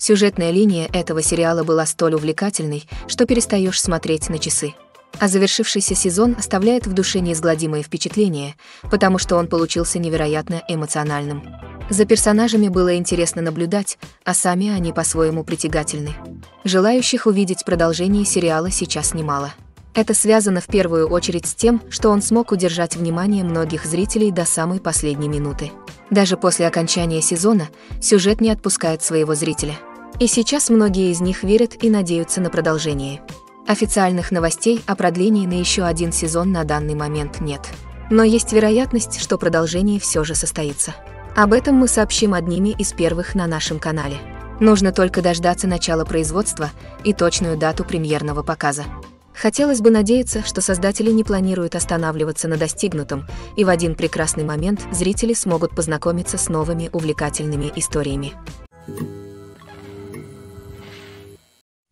Сюжетная линия этого сериала была столь увлекательной, что перестаешь смотреть на часы. А завершившийся сезон оставляет в душе неизгладимое впечатление, потому что он получился невероятно эмоциональным. За персонажами было интересно наблюдать, а сами они по-своему притягательны. Желающих увидеть продолжение сериала сейчас немало. Это связано в первую очередь с тем, что он смог удержать внимание многих зрителей до самой последней минуты. Даже после окончания сезона сюжет не отпускает своего зрителя. И сейчас многие из них верят и надеются на продолжение. Официальных новостей о продлении на еще один сезон на данный момент нет. Но есть вероятность, что продолжение все же состоится. Об этом мы сообщим одними из первых на нашем канале. Нужно только дождаться начала производства и точную дату премьерного показа. Хотелось бы надеяться, что создатели не планируют останавливаться на достигнутом, и в один прекрасный момент зрители смогут познакомиться с новыми увлекательными историями.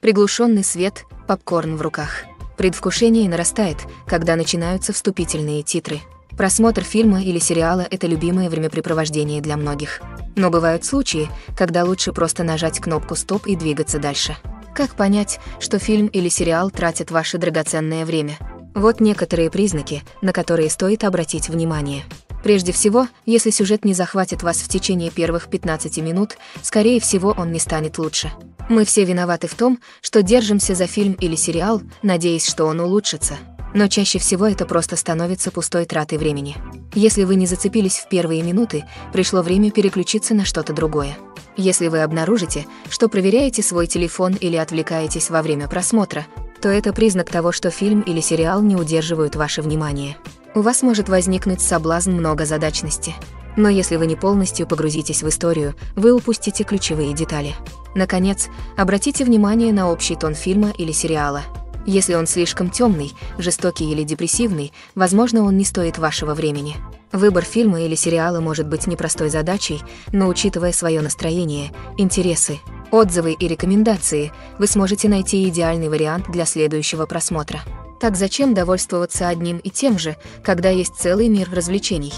Приглушенный свет, попкорн в руках. Предвкушение нарастает, когда начинаются вступительные титры – Просмотр фильма или сериала – это любимое времяпрепровождение для многих. Но бывают случаи, когда лучше просто нажать кнопку «Стоп» и двигаться дальше. Как понять, что фильм или сериал тратят ваше драгоценное время? Вот некоторые признаки, на которые стоит обратить внимание. Прежде всего, если сюжет не захватит вас в течение первых 15 минут, скорее всего, он не станет лучше. Мы все виноваты в том, что держимся за фильм или сериал, надеясь, что он улучшится но чаще всего это просто становится пустой тратой времени. Если вы не зацепились в первые минуты, пришло время переключиться на что-то другое. Если вы обнаружите, что проверяете свой телефон или отвлекаетесь во время просмотра, то это признак того, что фильм или сериал не удерживают ваше внимание. У вас может возникнуть соблазн многозадачности. Но если вы не полностью погрузитесь в историю, вы упустите ключевые детали. Наконец, обратите внимание на общий тон фильма или сериала – если он слишком темный, жестокий или депрессивный, возможно, он не стоит вашего времени. Выбор фильма или сериала может быть непростой задачей, но учитывая свое настроение, интересы, отзывы и рекомендации, вы сможете найти идеальный вариант для следующего просмотра. Так зачем довольствоваться одним и тем же, когда есть целый мир развлечений?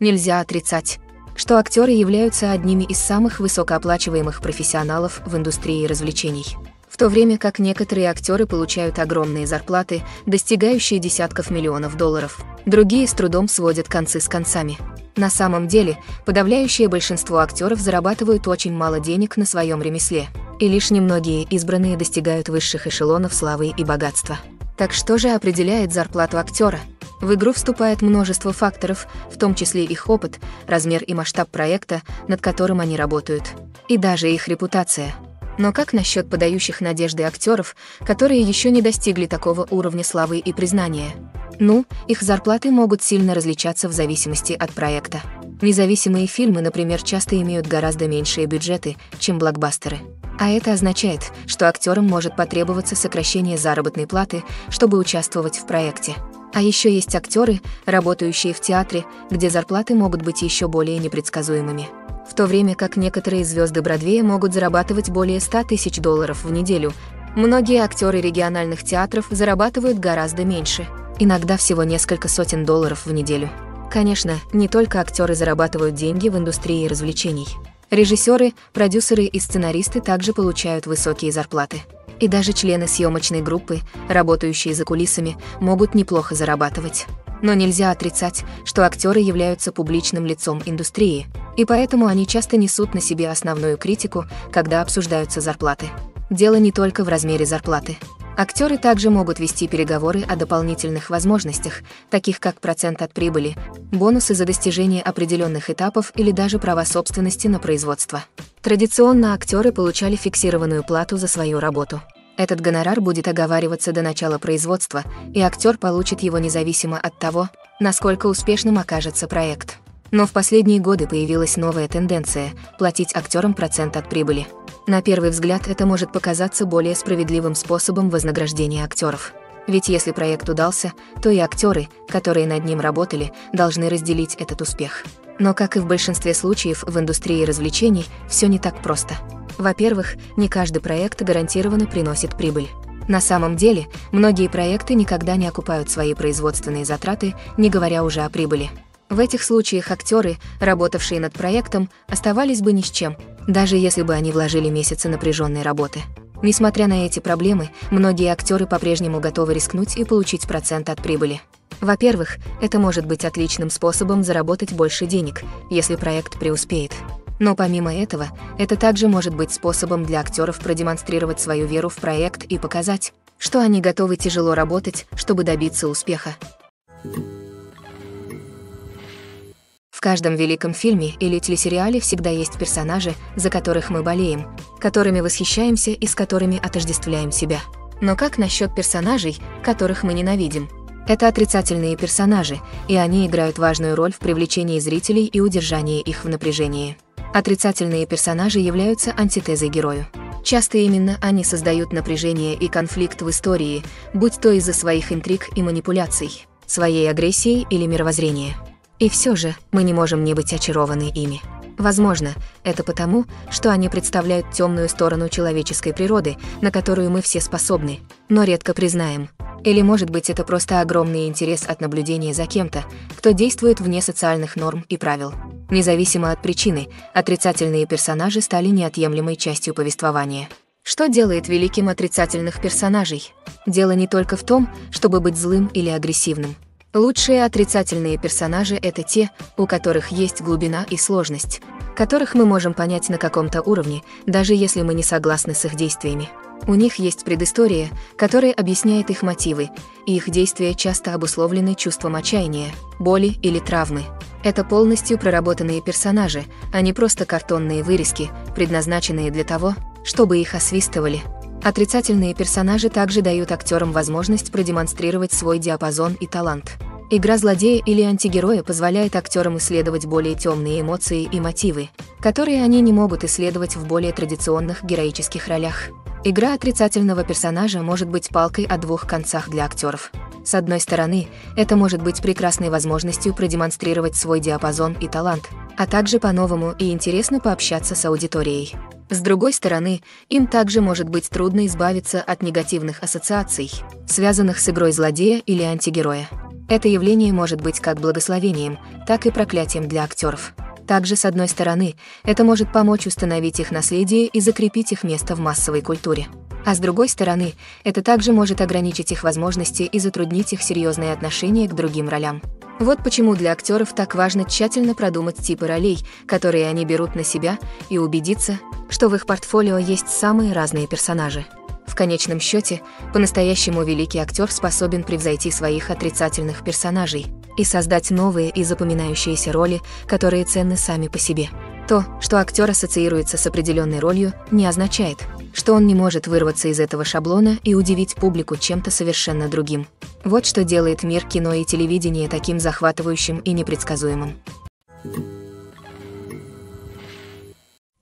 Нельзя отрицать, что актеры являются одними из самых высокооплачиваемых профессионалов в индустрии развлечений. В то время как некоторые актеры получают огромные зарплаты, достигающие десятков миллионов долларов, другие с трудом сводят концы с концами. На самом деле, подавляющее большинство актеров зарабатывают очень мало денег на своем ремесле, и лишь немногие избранные достигают высших эшелонов славы и богатства. Так что же определяет зарплату актера? В игру вступает множество факторов, в том числе их опыт, размер и масштаб проекта, над которым они работают, и даже их репутация. Но как насчет подающих надежды актеров, которые еще не достигли такого уровня славы и признания? Ну, их зарплаты могут сильно различаться в зависимости от проекта. Независимые фильмы, например, часто имеют гораздо меньшие бюджеты, чем блокбастеры. А это означает, что актерам может потребоваться сокращение заработной платы, чтобы участвовать в проекте. А еще есть актеры, работающие в театре, где зарплаты могут быть еще более непредсказуемыми. В то время как некоторые звезды Бродвея могут зарабатывать более 100 тысяч долларов в неделю, многие актеры региональных театров зарабатывают гораздо меньше, иногда всего несколько сотен долларов в неделю. Конечно, не только актеры зарабатывают деньги в индустрии развлечений. Режиссеры, продюсеры и сценаристы также получают высокие зарплаты. И даже члены съемочной группы, работающие за кулисами, могут неплохо зарабатывать. Но нельзя отрицать, что актеры являются публичным лицом индустрии, и поэтому они часто несут на себе основную критику, когда обсуждаются зарплаты. Дело не только в размере зарплаты. Актеры также могут вести переговоры о дополнительных возможностях, таких как процент от прибыли, бонусы за достижение определенных этапов или даже права собственности на производство. Традиционно актеры получали фиксированную плату за свою работу. Этот гонорар будет оговариваться до начала производства, и актер получит его независимо от того, насколько успешным окажется проект. Но в последние годы появилась новая тенденция – платить актерам процент от прибыли. На первый взгляд это может показаться более справедливым способом вознаграждения актеров. Ведь если проект удался, то и актеры, которые над ним работали, должны разделить этот успех. Но, как и в большинстве случаев в индустрии развлечений, все не так просто. Во-первых, не каждый проект гарантированно приносит прибыль. На самом деле, многие проекты никогда не окупают свои производственные затраты, не говоря уже о прибыли. В этих случаях актеры, работавшие над проектом, оставались бы ни с чем, даже если бы они вложили месяцы напряженной работы. Несмотря на эти проблемы, многие актеры по-прежнему готовы рискнуть и получить процент от прибыли. Во-первых, это может быть отличным способом заработать больше денег, если проект преуспеет. Но помимо этого, это также может быть способом для актеров продемонстрировать свою веру в проект и показать, что они готовы тяжело работать, чтобы добиться успеха. В каждом великом фильме или телесериале всегда есть персонажи, за которых мы болеем, которыми восхищаемся и с которыми отождествляем себя. Но как насчет персонажей, которых мы ненавидим? Это отрицательные персонажи, и они играют важную роль в привлечении зрителей и удержании их в напряжении. Отрицательные персонажи являются антитезой герою. Часто именно они создают напряжение и конфликт в истории, будь то из-за своих интриг и манипуляций, своей агрессии или мировоззрения. И все же мы не можем не быть очарованы ими. Возможно, это потому, что они представляют темную сторону человеческой природы, на которую мы все способны, но редко признаем – или, может быть, это просто огромный интерес от наблюдения за кем-то, кто действует вне социальных норм и правил. Независимо от причины, отрицательные персонажи стали неотъемлемой частью повествования. Что делает великим отрицательных персонажей? Дело не только в том, чтобы быть злым или агрессивным. Лучшие отрицательные персонажи — это те, у которых есть глубина и сложность, которых мы можем понять на каком-то уровне, даже если мы не согласны с их действиями. У них есть предыстория, которая объясняет их мотивы, и их действия часто обусловлены чувством отчаяния, боли или травмы. Это полностью проработанные персонажи, а не просто картонные вырезки, предназначенные для того, чтобы их освистывали. Отрицательные персонажи также дают актерам возможность продемонстрировать свой диапазон и талант. Игра злодея или антигероя позволяет актерам исследовать более темные эмоции и мотивы, которые они не могут исследовать в более традиционных героических ролях. Игра отрицательного персонажа может быть палкой о двух концах для актеров. С одной стороны, это может быть прекрасной возможностью продемонстрировать свой диапазон и талант, а также по-новому и интересно пообщаться с аудиторией. С другой стороны, им также может быть трудно избавиться от негативных ассоциаций, связанных с игрой злодея или антигероя. Это явление может быть как благословением, так и проклятием для актеров. Также, с одной стороны, это может помочь установить их наследие и закрепить их место в массовой культуре. А с другой стороны, это также может ограничить их возможности и затруднить их серьезные отношения к другим ролям. Вот почему для актеров так важно тщательно продумать типы ролей, которые они берут на себя, и убедиться, что в их портфолио есть самые разные персонажи. В конечном счете, по-настоящему великий актер способен превзойти своих отрицательных персонажей и создать новые и запоминающиеся роли, которые ценны сами по себе. То, что актер ассоциируется с определенной ролью, не означает, что он не может вырваться из этого шаблона и удивить публику чем-то совершенно другим. Вот что делает мир кино и телевидения таким захватывающим и непредсказуемым.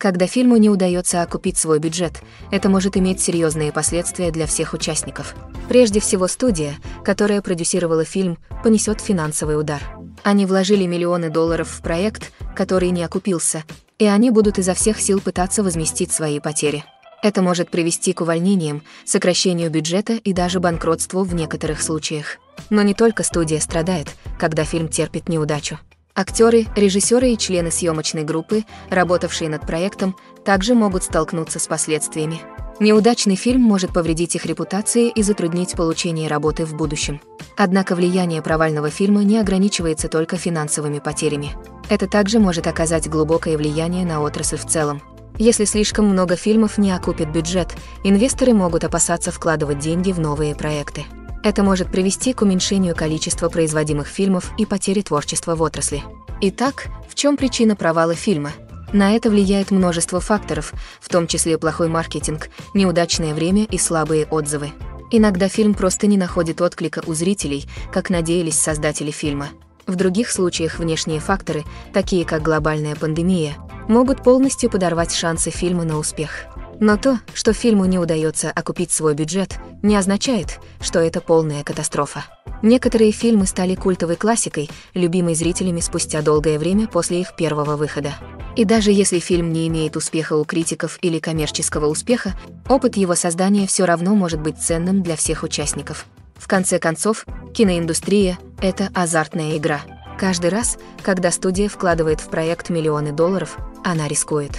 Когда фильму не удается окупить свой бюджет, это может иметь серьезные последствия для всех участников. Прежде всего студия, которая продюсировала фильм, понесет финансовый удар. Они вложили миллионы долларов в проект, который не окупился, и они будут изо всех сил пытаться возместить свои потери. Это может привести к увольнениям, сокращению бюджета и даже банкротству в некоторых случаях. Но не только студия страдает, когда фильм терпит неудачу. Актеры, режиссеры и члены съемочной группы, работавшие над проектом, также могут столкнуться с последствиями. Неудачный фильм может повредить их репутации и затруднить получение работы в будущем. Однако влияние провального фильма не ограничивается только финансовыми потерями. Это также может оказать глубокое влияние на отрасль в целом. Если слишком много фильмов не окупит бюджет, инвесторы могут опасаться вкладывать деньги в новые проекты. Это может привести к уменьшению количества производимых фильмов и потере творчества в отрасли. Итак, в чем причина провала фильма? На это влияет множество факторов, в том числе плохой маркетинг, неудачное время и слабые отзывы. Иногда фильм просто не находит отклика у зрителей, как надеялись создатели фильма. В других случаях внешние факторы, такие как глобальная пандемия, могут полностью подорвать шансы фильма на успех. Но то, что фильму не удается окупить свой бюджет, не означает, что это полная катастрофа. Некоторые фильмы стали культовой классикой, любимой зрителями спустя долгое время после их первого выхода. И даже если фильм не имеет успеха у критиков или коммерческого успеха, опыт его создания все равно может быть ценным для всех участников. В конце концов, киноиндустрия — это азартная игра — Каждый раз, когда студия вкладывает в проект миллионы долларов, она рискует.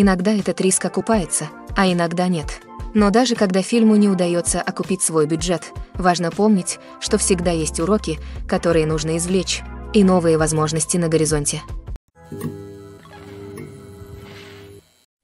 Иногда этот риск окупается, а иногда нет. Но даже когда фильму не удается окупить свой бюджет, важно помнить, что всегда есть уроки, которые нужно извлечь, и новые возможности на горизонте.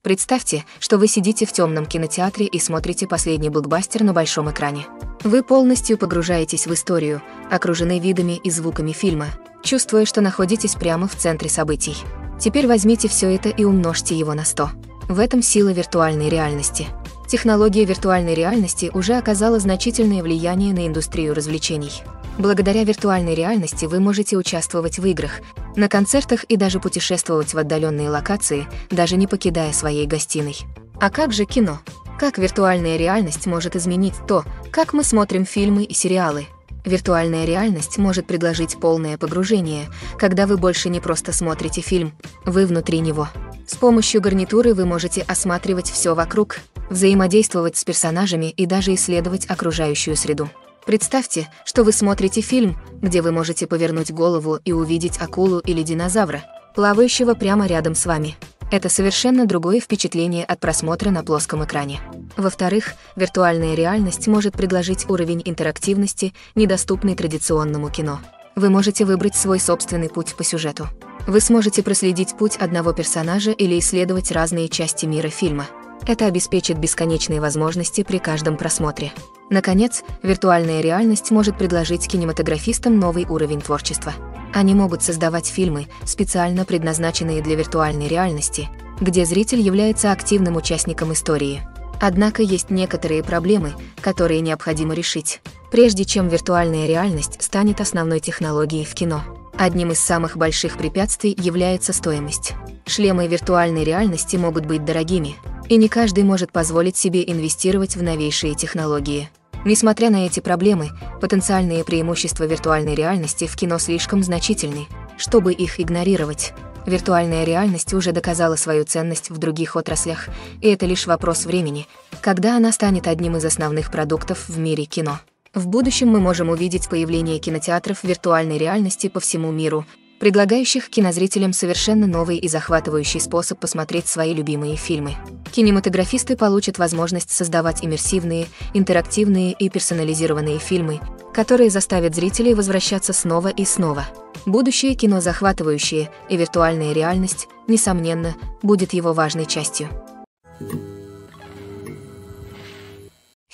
Представьте, что вы сидите в темном кинотеатре и смотрите последний блокбастер на большом экране. Вы полностью погружаетесь в историю, окружены видами и звуками фильма, чувствуя, что находитесь прямо в центре событий. Теперь возьмите все это и умножьте его на 100. В этом сила виртуальной реальности. Технология виртуальной реальности уже оказала значительное влияние на индустрию развлечений. Благодаря виртуальной реальности вы можете участвовать в играх, на концертах и даже путешествовать в отдаленные локации, даже не покидая своей гостиной. А как же кино? Как виртуальная реальность может изменить то, как мы смотрим фильмы и сериалы? Виртуальная реальность может предложить полное погружение, когда вы больше не просто смотрите фильм, вы внутри него. С помощью гарнитуры вы можете осматривать все вокруг, взаимодействовать с персонажами и даже исследовать окружающую среду. Представьте, что вы смотрите фильм, где вы можете повернуть голову и увидеть акулу или динозавра, плавающего прямо рядом с вами. Это совершенно другое впечатление от просмотра на плоском экране. Во-вторых, виртуальная реальность может предложить уровень интерактивности, недоступный традиционному кино. Вы можете выбрать свой собственный путь по сюжету. Вы сможете проследить путь одного персонажа или исследовать разные части мира фильма. Это обеспечит бесконечные возможности при каждом просмотре. Наконец, виртуальная реальность может предложить кинематографистам новый уровень творчества. Они могут создавать фильмы, специально предназначенные для виртуальной реальности, где зритель является активным участником истории. Однако есть некоторые проблемы, которые необходимо решить, прежде чем виртуальная реальность станет основной технологией в кино. Одним из самых больших препятствий является стоимость. Шлемы виртуальной реальности могут быть дорогими, и не каждый может позволить себе инвестировать в новейшие технологии. Несмотря на эти проблемы, потенциальные преимущества виртуальной реальности в кино слишком значительны, чтобы их игнорировать. Виртуальная реальность уже доказала свою ценность в других отраслях, и это лишь вопрос времени, когда она станет одним из основных продуктов в мире кино. В будущем мы можем увидеть появление кинотеатров виртуальной реальности по всему миру, предлагающих кинозрителям совершенно новый и захватывающий способ посмотреть свои любимые фильмы. Кинематографисты получат возможность создавать иммерсивные, интерактивные и персонализированные фильмы, которые заставят зрителей возвращаться снова и снова. Будущее кино захватывающее, и виртуальная реальность, несомненно, будет его важной частью.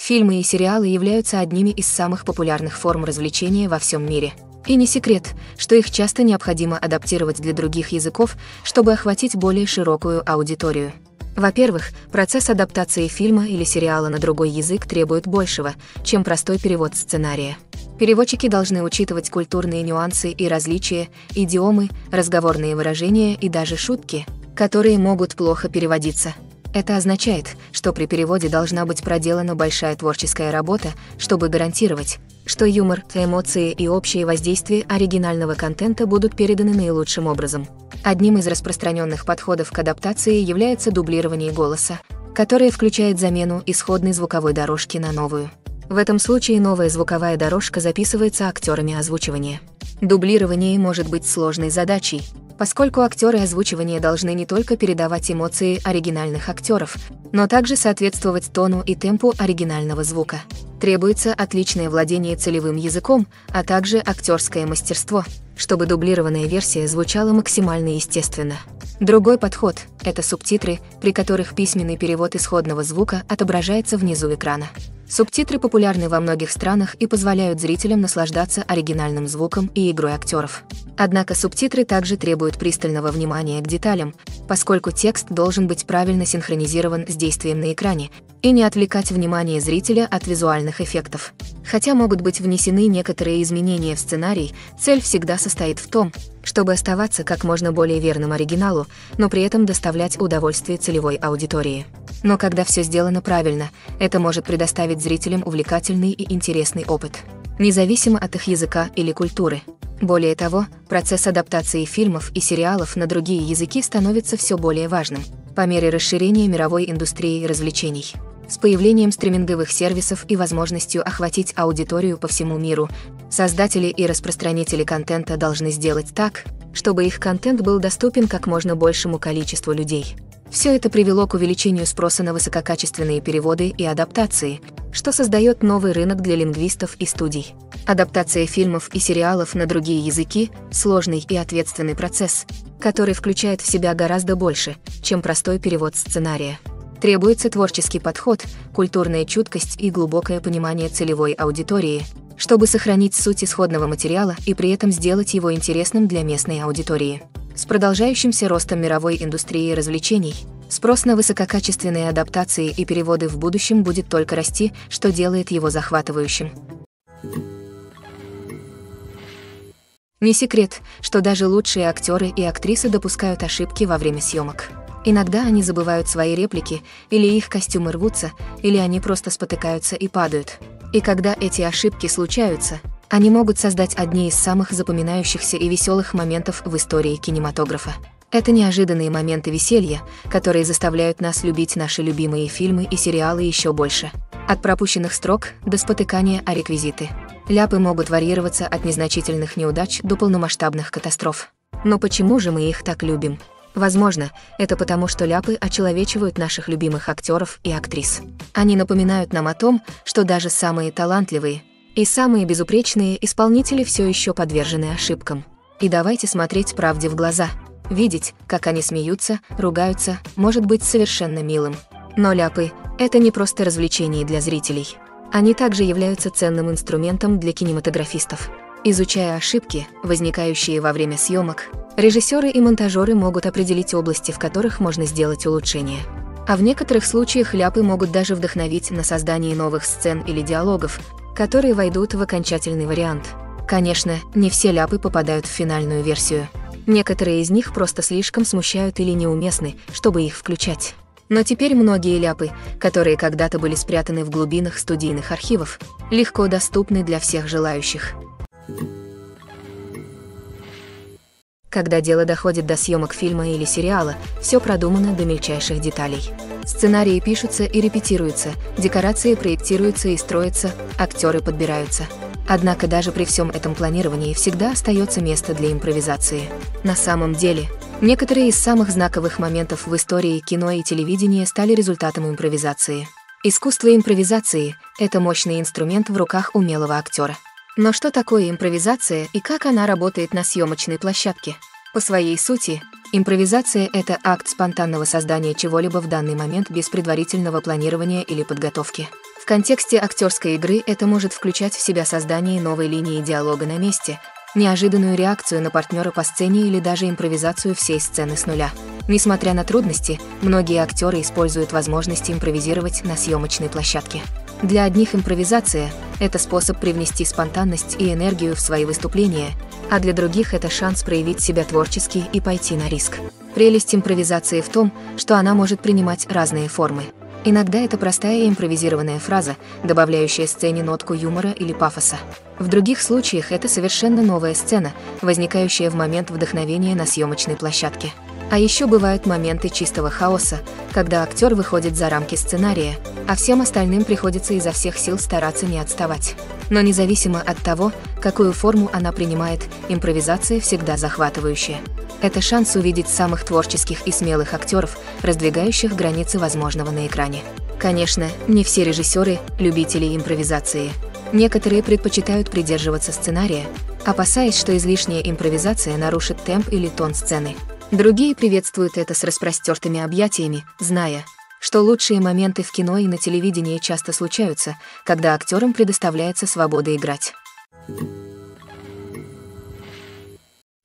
Фильмы и сериалы являются одними из самых популярных форм развлечения во всем мире. И не секрет, что их часто необходимо адаптировать для других языков, чтобы охватить более широкую аудиторию. Во-первых, процесс адаптации фильма или сериала на другой язык требует большего, чем простой перевод сценария. Переводчики должны учитывать культурные нюансы и различия, идиомы, разговорные выражения и даже шутки, которые могут плохо переводиться. Это означает, что при переводе должна быть проделана большая творческая работа, чтобы гарантировать, что юмор, эмоции и общее воздействие оригинального контента будут переданы наилучшим образом. Одним из распространенных подходов к адаптации является дублирование голоса, которое включает замену исходной звуковой дорожки на новую. В этом случае новая звуковая дорожка записывается актерами озвучивания. Дублирование может быть сложной задачей, поскольку актеры озвучивания должны не только передавать эмоции оригинальных актеров, но также соответствовать тону и темпу оригинального звука. Требуется отличное владение целевым языком, а также актерское мастерство, чтобы дублированная версия звучала максимально естественно. Другой подход – это субтитры, при которых письменный перевод исходного звука отображается внизу экрана. Субтитры популярны во многих странах и позволяют зрителям наслаждаться оригинальным звуком и игрой актеров. Однако субтитры также требуют пристального внимания к деталям, поскольку текст должен быть правильно синхронизирован с действием на экране и не отвлекать внимание зрителя от визуальных эффектов. Хотя могут быть внесены некоторые изменения в сценарий, цель всегда состоит в том, чтобы оставаться как можно более верным оригиналу, но при этом доставлять удовольствие целевой аудитории. Но когда все сделано правильно, это может предоставить зрителям увлекательный и интересный опыт, независимо от их языка или культуры. Более того, процесс адаптации фильмов и сериалов на другие языки становится все более важным по мере расширения мировой индустрии развлечений. С появлением стриминговых сервисов и возможностью охватить аудиторию по всему миру, создатели и распространители контента должны сделать так, чтобы их контент был доступен как можно большему количеству людей. Все это привело к увеличению спроса на высококачественные переводы и адаптации, что создает новый рынок для лингвистов и студий. Адаптация фильмов и сериалов на другие языки – сложный и ответственный процесс, который включает в себя гораздо больше, чем простой перевод сценария. Требуется творческий подход, культурная чуткость и глубокое понимание целевой аудитории, чтобы сохранить суть исходного материала и при этом сделать его интересным для местной аудитории. С продолжающимся ростом мировой индустрии развлечений, спрос на высококачественные адаптации и переводы в будущем будет только расти, что делает его захватывающим. Не секрет, что даже лучшие актеры и актрисы допускают ошибки во время съемок. Иногда они забывают свои реплики, или их костюмы рвутся, или они просто спотыкаются и падают. И когда эти ошибки случаются, они могут создать одни из самых запоминающихся и веселых моментов в истории кинематографа. Это неожиданные моменты веселья, которые заставляют нас любить наши любимые фильмы и сериалы еще больше. От пропущенных строк до спотыкания о реквизиты. Ляпы могут варьироваться от незначительных неудач до полномасштабных катастроф. Но почему же мы их так любим? Возможно, это потому, что ляпы очеловечивают наших любимых актеров и актрис. Они напоминают нам о том, что даже самые талантливые, и самые безупречные исполнители все еще подвержены ошибкам. И давайте смотреть правде в глаза. Видеть, как они смеются, ругаются, может быть совершенно милым. Но ляпы — это не просто развлечение для зрителей. Они также являются ценным инструментом для кинематографистов. Изучая ошибки, возникающие во время съемок, режиссеры и монтажеры могут определить области, в которых можно сделать улучшения. А в некоторых случаях ляпы могут даже вдохновить на создание новых сцен или диалогов, которые войдут в окончательный вариант. Конечно, не все ляпы попадают в финальную версию. Некоторые из них просто слишком смущают или неуместны, чтобы их включать. Но теперь многие ляпы, которые когда-то были спрятаны в глубинах студийных архивов, легко доступны для всех желающих. Когда дело доходит до съемок фильма или сериала, все продумано до мельчайших деталей. Сценарии пишутся и репетируются, декорации проектируются и строятся, актеры подбираются. Однако даже при всем этом планировании всегда остается место для импровизации. На самом деле, некоторые из самых знаковых моментов в истории кино и телевидения стали результатом импровизации. Искусство импровизации – это мощный инструмент в руках умелого актера. Но что такое импровизация и как она работает на съемочной площадке? По своей сути, импровизация — это акт спонтанного создания чего-либо в данный момент без предварительного планирования или подготовки. В контексте актерской игры это может включать в себя создание новой линии диалога на месте, неожиданную реакцию на партнера по сцене или даже импровизацию всей сцены с нуля. Несмотря на трудности, многие актеры используют возможность импровизировать на съемочной площадке. Для одних импровизация – это способ привнести спонтанность и энергию в свои выступления, а для других это шанс проявить себя творчески и пойти на риск. Прелесть импровизации в том, что она может принимать разные формы. Иногда это простая импровизированная фраза, добавляющая сцене нотку юмора или пафоса. В других случаях это совершенно новая сцена, возникающая в момент вдохновения на съемочной площадке. А еще бывают моменты чистого хаоса, когда актер выходит за рамки сценария, а всем остальным приходится изо всех сил стараться не отставать. Но независимо от того, какую форму она принимает, импровизация всегда захватывающая. Это шанс увидеть самых творческих и смелых актеров, раздвигающих границы возможного на экране. Конечно, не все режиссеры – любители импровизации. Некоторые предпочитают придерживаться сценария, опасаясь, что излишняя импровизация нарушит темп или тон сцены. Другие приветствуют это с распростертыми объятиями, зная, что лучшие моменты в кино и на телевидении часто случаются, когда актерам предоставляется свобода играть.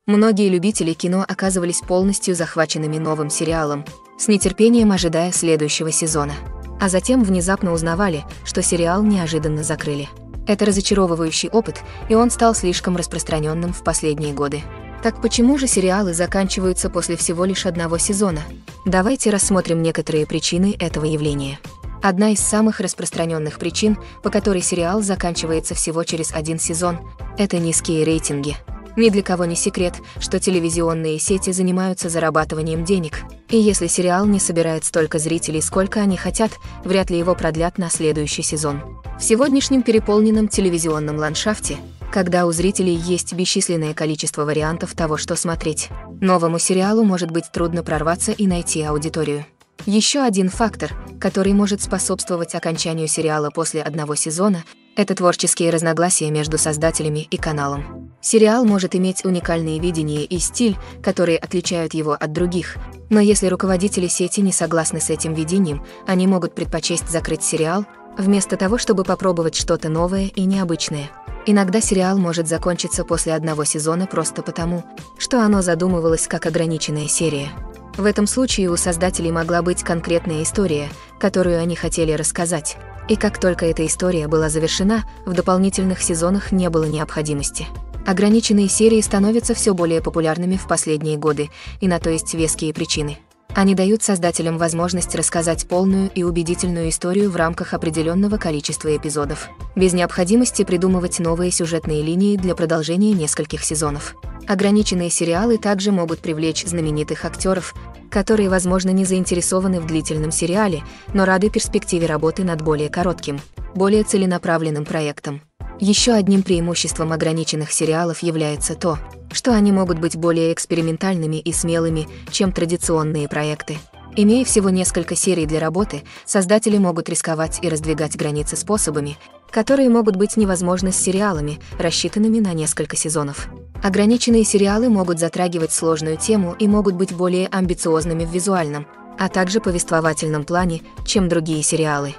Многие любители кино оказывались полностью захваченными новым сериалом, с нетерпением ожидая следующего сезона. А затем внезапно узнавали, что сериал неожиданно закрыли. Это разочаровывающий опыт, и он стал слишком распространенным в последние годы. Так почему же сериалы заканчиваются после всего лишь одного сезона? Давайте рассмотрим некоторые причины этого явления. Одна из самых распространенных причин, по которой сериал заканчивается всего через один сезон, это низкие рейтинги. Ни для кого не секрет, что телевизионные сети занимаются зарабатыванием денег, и если сериал не собирает столько зрителей, сколько они хотят, вряд ли его продлят на следующий сезон. В сегодняшнем переполненном телевизионном ландшафте, когда у зрителей есть бесчисленное количество вариантов того, что смотреть, новому сериалу может быть трудно прорваться и найти аудиторию. Еще один фактор, который может способствовать окончанию сериала после одного сезона, это творческие разногласия между создателями и каналом. Сериал может иметь уникальные видения и стиль, которые отличают его от других, но если руководители сети не согласны с этим видением, они могут предпочесть закрыть сериал, вместо того, чтобы попробовать что-то новое и необычное. Иногда сериал может закончиться после одного сезона просто потому, что оно задумывалось как ограниченная серия. В этом случае у создателей могла быть конкретная история, которую они хотели рассказать, и как только эта история была завершена, в дополнительных сезонах не было необходимости. Ограниченные серии становятся все более популярными в последние годы, и на то есть веские причины. Они дают создателям возможность рассказать полную и убедительную историю в рамках определенного количества эпизодов, без необходимости придумывать новые сюжетные линии для продолжения нескольких сезонов. Ограниченные сериалы также могут привлечь знаменитых актеров, которые, возможно, не заинтересованы в длительном сериале, но рады перспективе работы над более коротким, более целенаправленным проектом. Еще одним преимуществом ограниченных сериалов является то, что они могут быть более экспериментальными и смелыми, чем традиционные проекты. Имея всего несколько серий для работы, создатели могут рисковать и раздвигать границы способами, которые могут быть невозможны с сериалами, рассчитанными на несколько сезонов. Ограниченные сериалы могут затрагивать сложную тему и могут быть более амбициозными в визуальном, а также повествовательном плане, чем другие сериалы.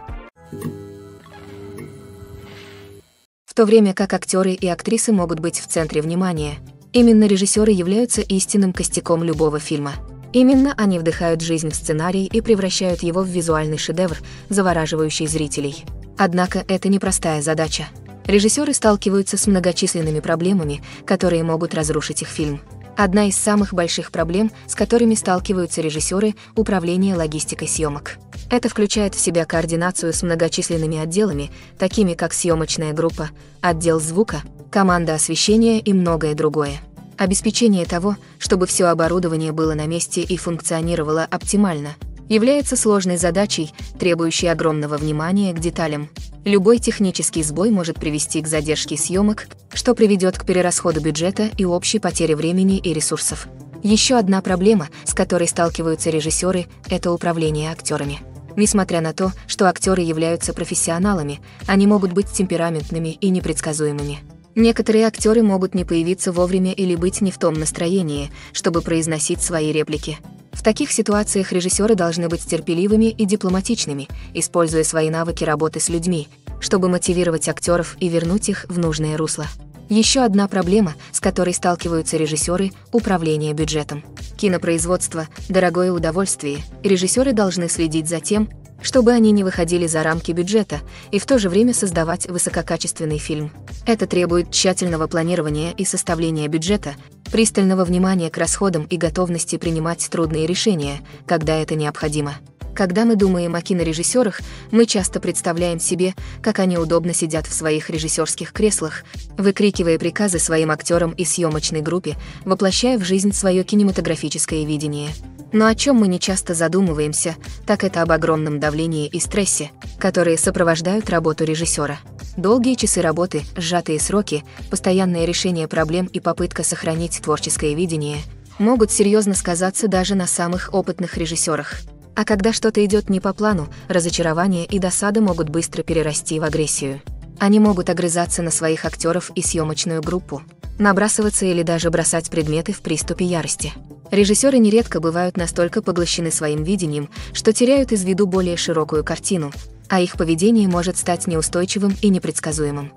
В то время как актеры и актрисы могут быть в центре внимания, именно режиссеры являются истинным костяком любого фильма – Именно они вдыхают жизнь в сценарий и превращают его в визуальный шедевр, завораживающий зрителей. Однако это непростая задача. Режиссеры сталкиваются с многочисленными проблемами, которые могут разрушить их фильм. Одна из самых больших проблем, с которыми сталкиваются режиссеры – управление логистикой съемок. Это включает в себя координацию с многочисленными отделами, такими как съемочная группа, отдел звука, команда освещения и многое другое. Обеспечение того, чтобы все оборудование было на месте и функционировало оптимально, является сложной задачей, требующей огромного внимания к деталям. Любой технический сбой может привести к задержке съемок, что приведет к перерасходу бюджета и общей потере времени и ресурсов. Еще одна проблема, с которой сталкиваются режиссеры, это управление актерами. Несмотря на то, что актеры являются профессионалами, они могут быть темпераментными и непредсказуемыми. Некоторые актеры могут не появиться вовремя или быть не в том настроении, чтобы произносить свои реплики. В таких ситуациях режиссеры должны быть терпеливыми и дипломатичными, используя свои навыки работы с людьми, чтобы мотивировать актеров и вернуть их в нужное русло. Еще одна проблема, с которой сталкиваются режиссеры – управление бюджетом. Кинопроизводство – дорогое удовольствие, режиссеры должны следить за тем, чтобы они не выходили за рамки бюджета и в то же время создавать высококачественный фильм. Это требует тщательного планирования и составления бюджета, пристального внимания к расходам и готовности принимать трудные решения, когда это необходимо. Когда мы думаем о кинорежиссерах, мы часто представляем себе, как они удобно сидят в своих режиссерских креслах, выкрикивая приказы своим актерам и съемочной группе, воплощая в жизнь свое кинематографическое видение. Но о чем мы не часто задумываемся, так это об огромном давлении и стрессе, которые сопровождают работу режиссера. Долгие часы работы, сжатые сроки, постоянное решение проблем и попытка сохранить творческое видение могут серьезно сказаться даже на самых опытных режиссерах. А когда что-то идет не по плану, разочарование и досада могут быстро перерасти в агрессию. Они могут огрызаться на своих актеров и съемочную группу, набрасываться или даже бросать предметы в приступе ярости. Режиссеры нередко бывают настолько поглощены своим видением, что теряют из виду более широкую картину, а их поведение может стать неустойчивым и непредсказуемым.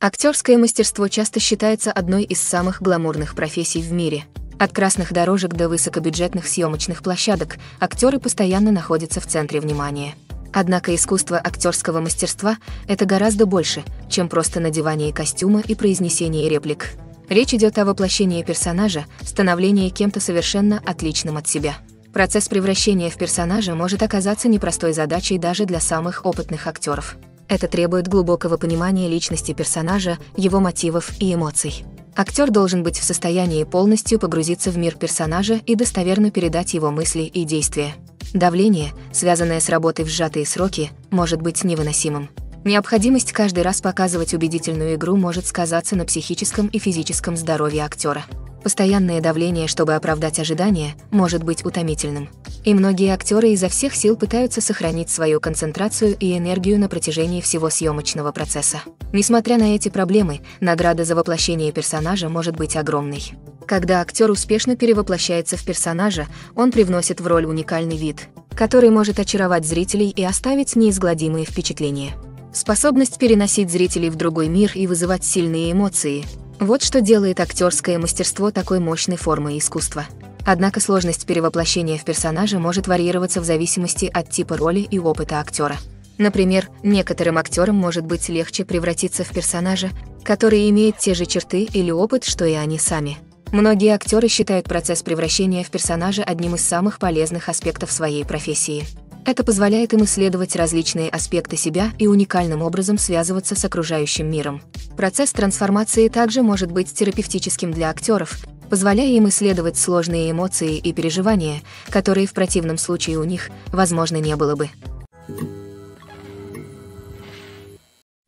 Актерское мастерство часто считается одной из самых гламурных профессий в мире. От красных дорожек до высокобюджетных съемочных площадок актеры постоянно находятся в центре внимания. Однако искусство актерского мастерства – это гораздо больше, чем просто надевание костюма и произнесение реплик. Речь идет о воплощении персонажа, становлении кем-то совершенно отличным от себя. Процесс превращения в персонажа может оказаться непростой задачей даже для самых опытных актеров. Это требует глубокого понимания личности персонажа, его мотивов и эмоций. Актер должен быть в состоянии полностью погрузиться в мир персонажа и достоверно передать его мысли и действия. Давление, связанное с работой в сжатые сроки, может быть невыносимым. Необходимость каждый раз показывать убедительную игру может сказаться на психическом и физическом здоровье актера. Постоянное давление, чтобы оправдать ожидания, может быть утомительным. И многие актеры изо всех сил пытаются сохранить свою концентрацию и энергию на протяжении всего съемочного процесса. Несмотря на эти проблемы, награда за воплощение персонажа может быть огромной. Когда актер успешно перевоплощается в персонажа, он привносит в роль уникальный вид, который может очаровать зрителей и оставить неизгладимые впечатления. Способность переносить зрителей в другой мир и вызывать сильные эмоции вот что делает актерское мастерство такой мощной формой искусства. Однако сложность перевоплощения в персонажа может варьироваться в зависимости от типа роли и опыта актера. Например, некоторым актерам может быть легче превратиться в персонажа, который имеет те же черты или опыт, что и они сами. Многие актеры считают процесс превращения в персонажа одним из самых полезных аспектов своей профессии. Это позволяет им исследовать различные аспекты себя и уникальным образом связываться с окружающим миром. Процесс трансформации также может быть терапевтическим для актеров, позволяя им исследовать сложные эмоции и переживания, которые в противном случае у них, возможно, не было бы.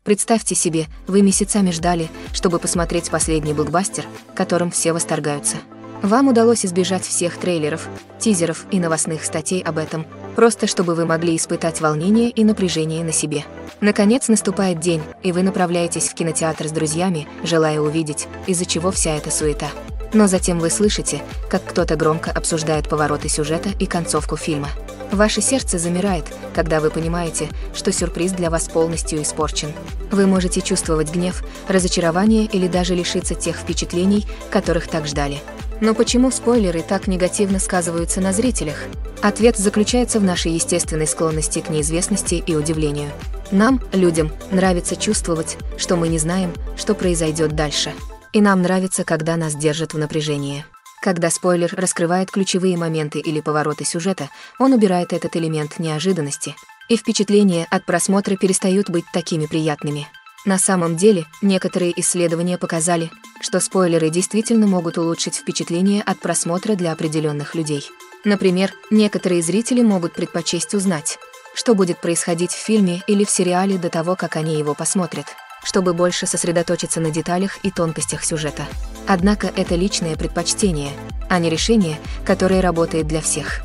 Представьте себе, вы месяцами ждали, чтобы посмотреть последний блокбастер, которым все восторгаются. Вам удалось избежать всех трейлеров, тизеров и новостных статей об этом, просто чтобы вы могли испытать волнение и напряжение на себе. Наконец наступает день, и вы направляетесь в кинотеатр с друзьями, желая увидеть, из-за чего вся эта суета. Но затем вы слышите, как кто-то громко обсуждает повороты сюжета и концовку фильма. Ваше сердце замирает, когда вы понимаете, что сюрприз для вас полностью испорчен. Вы можете чувствовать гнев, разочарование или даже лишиться тех впечатлений, которых так ждали. Но почему спойлеры так негативно сказываются на зрителях? Ответ заключается в нашей естественной склонности к неизвестности и удивлению. Нам, людям, нравится чувствовать, что мы не знаем, что произойдет дальше. И нам нравится, когда нас держат в напряжении. Когда спойлер раскрывает ключевые моменты или повороты сюжета, он убирает этот элемент неожиданности, и впечатления от просмотра перестают быть такими приятными. На самом деле, некоторые исследования показали, что спойлеры действительно могут улучшить впечатление от просмотра для определенных людей. Например, некоторые зрители могут предпочесть узнать, что будет происходить в фильме или в сериале до того, как они его посмотрят, чтобы больше сосредоточиться на деталях и тонкостях сюжета. Однако это личное предпочтение, а не решение, которое работает для всех.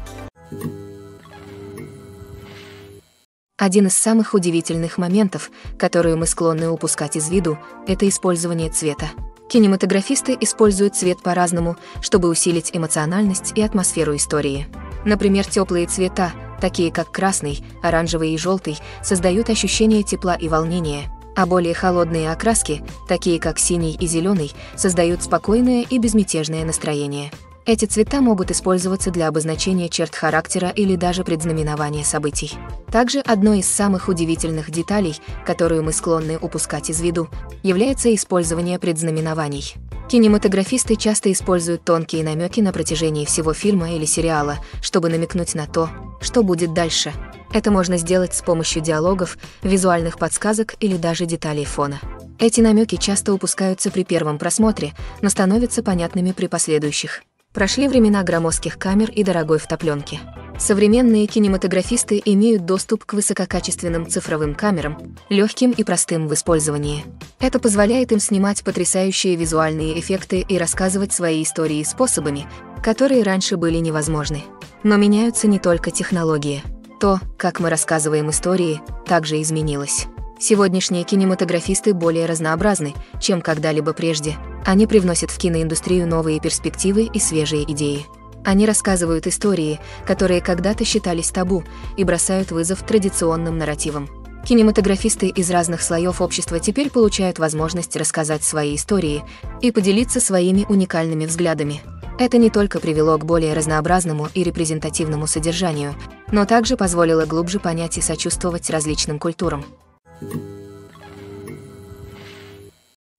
Один из самых удивительных моментов, которые мы склонны упускать из виду, это использование цвета. Кинематографисты используют цвет по-разному, чтобы усилить эмоциональность и атмосферу истории. Например, теплые цвета, такие как красный, оранжевый и желтый, создают ощущение тепла и волнения, а более холодные окраски, такие как синий и зеленый, создают спокойное и безмятежное настроение. Эти цвета могут использоваться для обозначения черт характера или даже предзнаменования событий. Также одной из самых удивительных деталей, которую мы склонны упускать из виду, является использование предзнаменований. Кинематографисты часто используют тонкие намеки на протяжении всего фильма или сериала, чтобы намекнуть на то, что будет дальше. Это можно сделать с помощью диалогов, визуальных подсказок или даже деталей фона. Эти намеки часто упускаются при первом просмотре, но становятся понятными при последующих. Прошли времена громоздких камер и дорогой втопленки. Современные кинематографисты имеют доступ к высококачественным цифровым камерам, легким и простым в использовании. Это позволяет им снимать потрясающие визуальные эффекты и рассказывать свои истории способами, которые раньше были невозможны. Но меняются не только технологии. То, как мы рассказываем истории, также изменилось. Сегодняшние кинематографисты более разнообразны, чем когда-либо прежде. Они привносят в киноиндустрию новые перспективы и свежие идеи. Они рассказывают истории, которые когда-то считались табу, и бросают вызов традиционным нарративам. Кинематографисты из разных слоев общества теперь получают возможность рассказать свои истории и поделиться своими уникальными взглядами. Это не только привело к более разнообразному и репрезентативному содержанию, но также позволило глубже понять и сочувствовать различным культурам.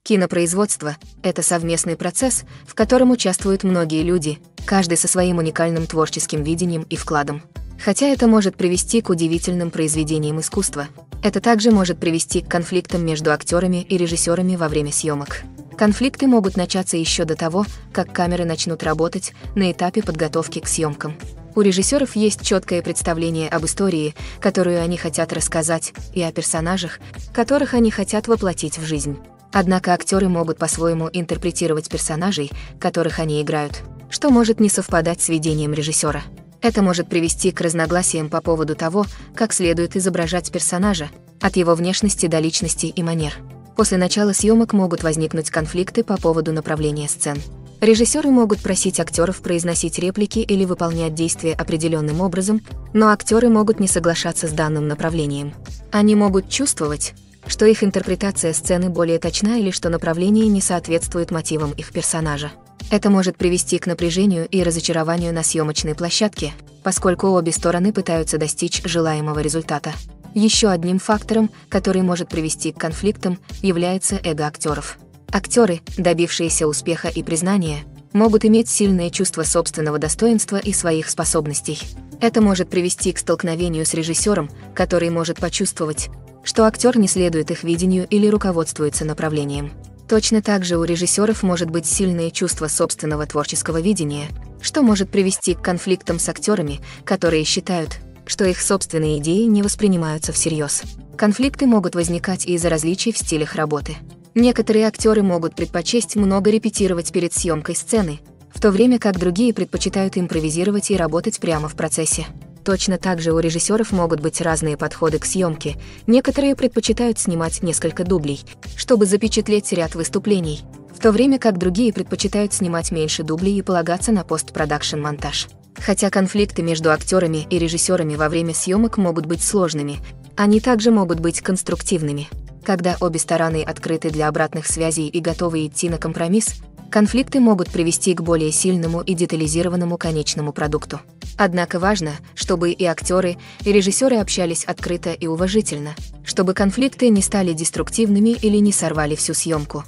Кинопроизводство — это совместный процесс, в котором участвуют многие люди, каждый со своим уникальным творческим видением и вкладом. Хотя это может привести к удивительным произведениям искусства, Это также может привести к конфликтам между актерами и режиссерами во время съемок. Конфликты могут начаться еще до того, как камеры начнут работать на этапе подготовки к съемкам. У режиссеров есть четкое представление об истории, которую они хотят рассказать, и о персонажах, которых они хотят воплотить в жизнь. Однако актеры могут по-своему интерпретировать персонажей, которых они играют, что может не совпадать с видением режиссера. Это может привести к разногласиям по поводу того, как следует изображать персонажа, от его внешности до личности и манер. После начала съемок могут возникнуть конфликты по поводу направления сцен. Режиссеры могут просить актеров произносить реплики или выполнять действия определенным образом, но актеры могут не соглашаться с данным направлением. Они могут чувствовать, что их интерпретация сцены более точна или что направление не соответствует мотивам их персонажа. Это может привести к напряжению и разочарованию на съемочной площадке, поскольку обе стороны пытаются достичь желаемого результата. Еще одним фактором, который может привести к конфликтам, является эго актеров. Актеры, добившиеся успеха и признания, могут иметь сильное чувство собственного достоинства и своих способностей. Это может привести к столкновению с режиссером, который может почувствовать, что актер не следует их видению или руководствуется направлением. Точно так же у режиссеров может быть сильное чувство собственного творческого видения, что может привести к конфликтам с актерами, которые считают, что их собственные идеи не воспринимаются всерьез. Конфликты могут возникать из-за различий в стилях работы. Некоторые актеры могут предпочесть много репетировать перед съемкой сцены, в то время как другие предпочитают импровизировать и работать прямо в процессе. Точно так же у режиссеров могут быть разные подходы к съемке. Некоторые предпочитают снимать несколько дублей, чтобы запечатлеть ряд выступлений, в то время как другие предпочитают снимать меньше дублей и полагаться на постпродакшн-монтаж. Хотя конфликты между актерами и режиссерами во время съемок могут быть сложными, они также могут быть конструктивными. Когда обе стороны открыты для обратных связей и готовы идти на компромисс, конфликты могут привести к более сильному и детализированному конечному продукту. Однако важно, чтобы и актеры, и режиссеры общались открыто и уважительно, чтобы конфликты не стали деструктивными или не сорвали всю съемку.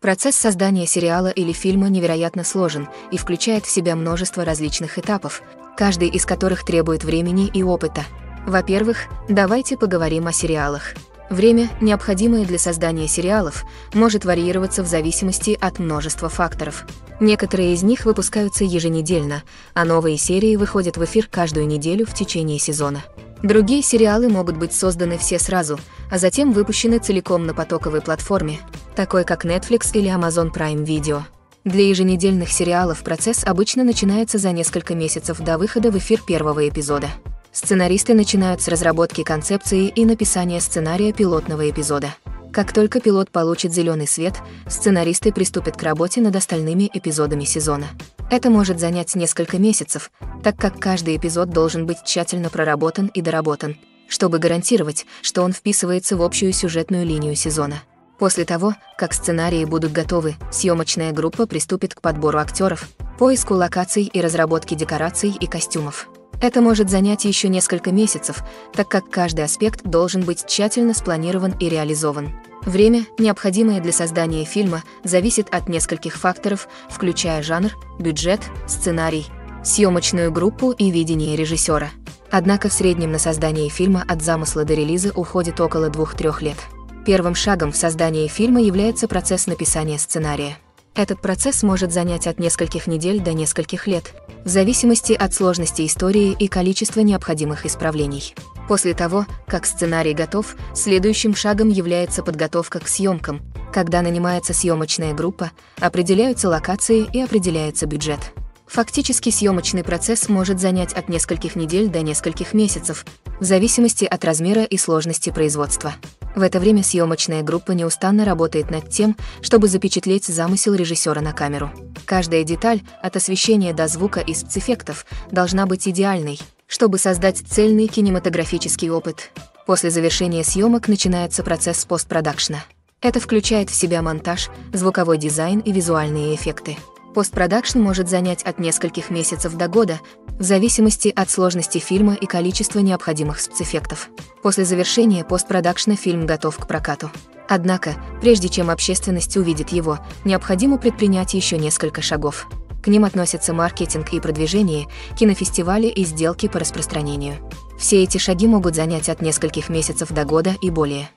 Процесс создания сериала или фильма невероятно сложен и включает в себя множество различных этапов, каждый из которых требует времени и опыта – во-первых, давайте поговорим о сериалах. Время, необходимое для создания сериалов, может варьироваться в зависимости от множества факторов. Некоторые из них выпускаются еженедельно, а новые серии выходят в эфир каждую неделю в течение сезона. Другие сериалы могут быть созданы все сразу, а затем выпущены целиком на потоковой платформе, такой как Netflix или Amazon Prime Video. Для еженедельных сериалов процесс обычно начинается за несколько месяцев до выхода в эфир первого эпизода. Сценаристы начинают с разработки концепции и написания сценария пилотного эпизода. Как только пилот получит зеленый свет, сценаристы приступят к работе над остальными эпизодами сезона. Это может занять несколько месяцев, так как каждый эпизод должен быть тщательно проработан и доработан, чтобы гарантировать, что он вписывается в общую сюжетную линию сезона. После того, как сценарии будут готовы, съемочная группа приступит к подбору актеров, поиску локаций и разработке декораций и костюмов. Это может занять еще несколько месяцев, так как каждый аспект должен быть тщательно спланирован и реализован. Время, необходимое для создания фильма, зависит от нескольких факторов, включая жанр, бюджет, сценарий, съемочную группу и видение режиссера. Однако в среднем на создание фильма от замысла до релиза уходит около двух-трех лет. Первым шагом в создании фильма является процесс написания сценария. Этот процесс может занять от нескольких недель до нескольких лет, в зависимости от сложности истории и количества необходимых исправлений. После того, как сценарий готов, следующим шагом является подготовка к съемкам, когда нанимается съемочная группа, определяются локации и определяется бюджет. Фактически съемочный процесс может занять от нескольких недель до нескольких месяцев, в зависимости от размера и сложности производства. В это время съемочная группа неустанно работает над тем, чтобы запечатлеть замысел режиссера на камеру. Каждая деталь, от освещения до звука и спецэффектов, должна быть идеальной, чтобы создать цельный кинематографический опыт. После завершения съемок начинается процесс постпродакшна. Это включает в себя монтаж, звуковой дизайн и визуальные эффекты. Постпродакшн может занять от нескольких месяцев до года, в зависимости от сложности фильма и количества необходимых спецэффектов. После завершения постпродакшна фильм готов к прокату. Однако, прежде чем общественность увидит его, необходимо предпринять еще несколько шагов. К ним относятся маркетинг и продвижение, кинофестивали и сделки по распространению. Все эти шаги могут занять от нескольких месяцев до года и более.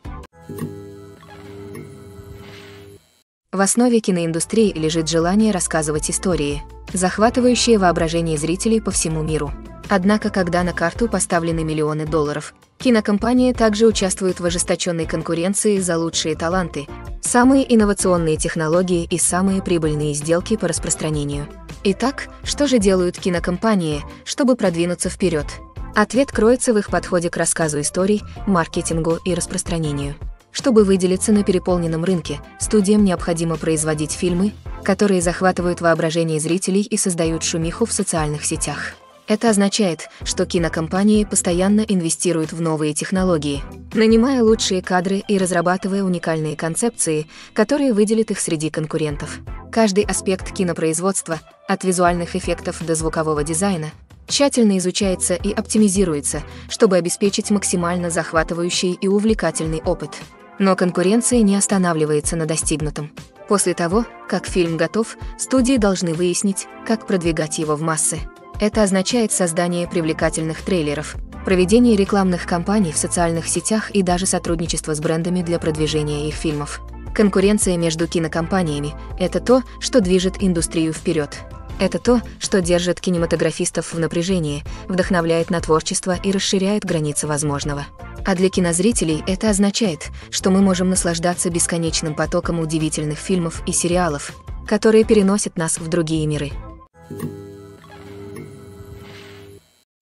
В основе киноиндустрии лежит желание рассказывать истории, захватывающие воображение зрителей по всему миру. Однако, когда на карту поставлены миллионы долларов, кинокомпании также участвуют в ожесточенной конкуренции за лучшие таланты, самые инновационные технологии и самые прибыльные сделки по распространению. Итак, что же делают кинокомпании, чтобы продвинуться вперед? Ответ кроется в их подходе к рассказу историй, маркетингу и распространению. Чтобы выделиться на переполненном рынке, студиям необходимо производить фильмы, которые захватывают воображение зрителей и создают шумиху в социальных сетях. Это означает, что кинокомпании постоянно инвестируют в новые технологии, нанимая лучшие кадры и разрабатывая уникальные концепции, которые выделят их среди конкурентов. Каждый аспект кинопроизводства, от визуальных эффектов до звукового дизайна, тщательно изучается и оптимизируется, чтобы обеспечить максимально захватывающий и увлекательный опыт. Но конкуренция не останавливается на достигнутом. После того, как фильм готов, студии должны выяснить, как продвигать его в массы. Это означает создание привлекательных трейлеров, проведение рекламных кампаний в социальных сетях и даже сотрудничество с брендами для продвижения их фильмов. Конкуренция между кинокомпаниями – это то, что движет индустрию вперед. Это то, что держит кинематографистов в напряжении, вдохновляет на творчество и расширяет границы возможного. А для кинозрителей это означает, что мы можем наслаждаться бесконечным потоком удивительных фильмов и сериалов, которые переносят нас в другие миры.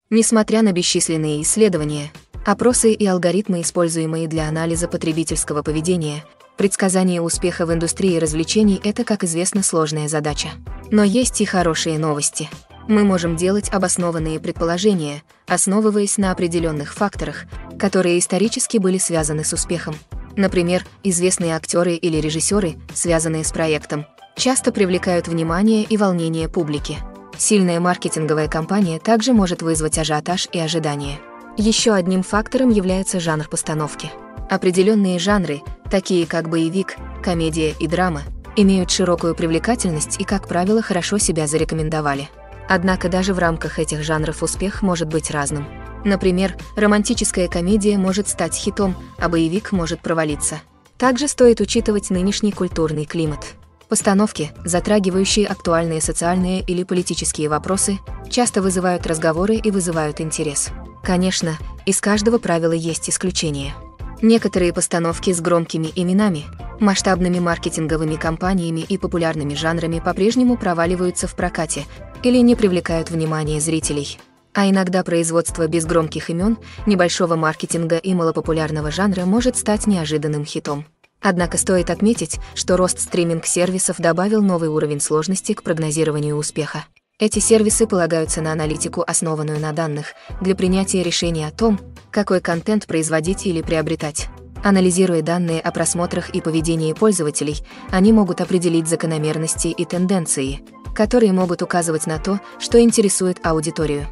Несмотря на бесчисленные исследования, опросы и алгоритмы, используемые для анализа потребительского поведения, предсказание успеха в индустрии развлечений – это, как известно, сложная задача. Но есть и хорошие новости. Мы можем делать обоснованные предположения, основываясь на определенных факторах, которые исторически были связаны с успехом. Например, известные актеры или режиссеры, связанные с проектом, часто привлекают внимание и волнение публики – Сильная маркетинговая кампания также может вызвать ажиотаж и ожидания. Еще одним фактором является жанр постановки. Определенные жанры, такие как боевик, комедия и драма, имеют широкую привлекательность и, как правило, хорошо себя зарекомендовали. Однако даже в рамках этих жанров успех может быть разным. Например, романтическая комедия может стать хитом, а боевик может провалиться. Также стоит учитывать нынешний культурный климат. Постановки, затрагивающие актуальные социальные или политические вопросы, часто вызывают разговоры и вызывают интерес. Конечно, из каждого правила есть исключения. Некоторые постановки с громкими именами, масштабными маркетинговыми кампаниями и популярными жанрами по-прежнему проваливаются в прокате или не привлекают внимания зрителей. А иногда производство без громких имен, небольшого маркетинга и малопопулярного жанра может стать неожиданным хитом. Однако стоит отметить, что рост стриминг-сервисов добавил новый уровень сложности к прогнозированию успеха. Эти сервисы полагаются на аналитику, основанную на данных, для принятия решения о том, какой контент производить или приобретать. Анализируя данные о просмотрах и поведении пользователей, они могут определить закономерности и тенденции, которые могут указывать на то, что интересует аудиторию.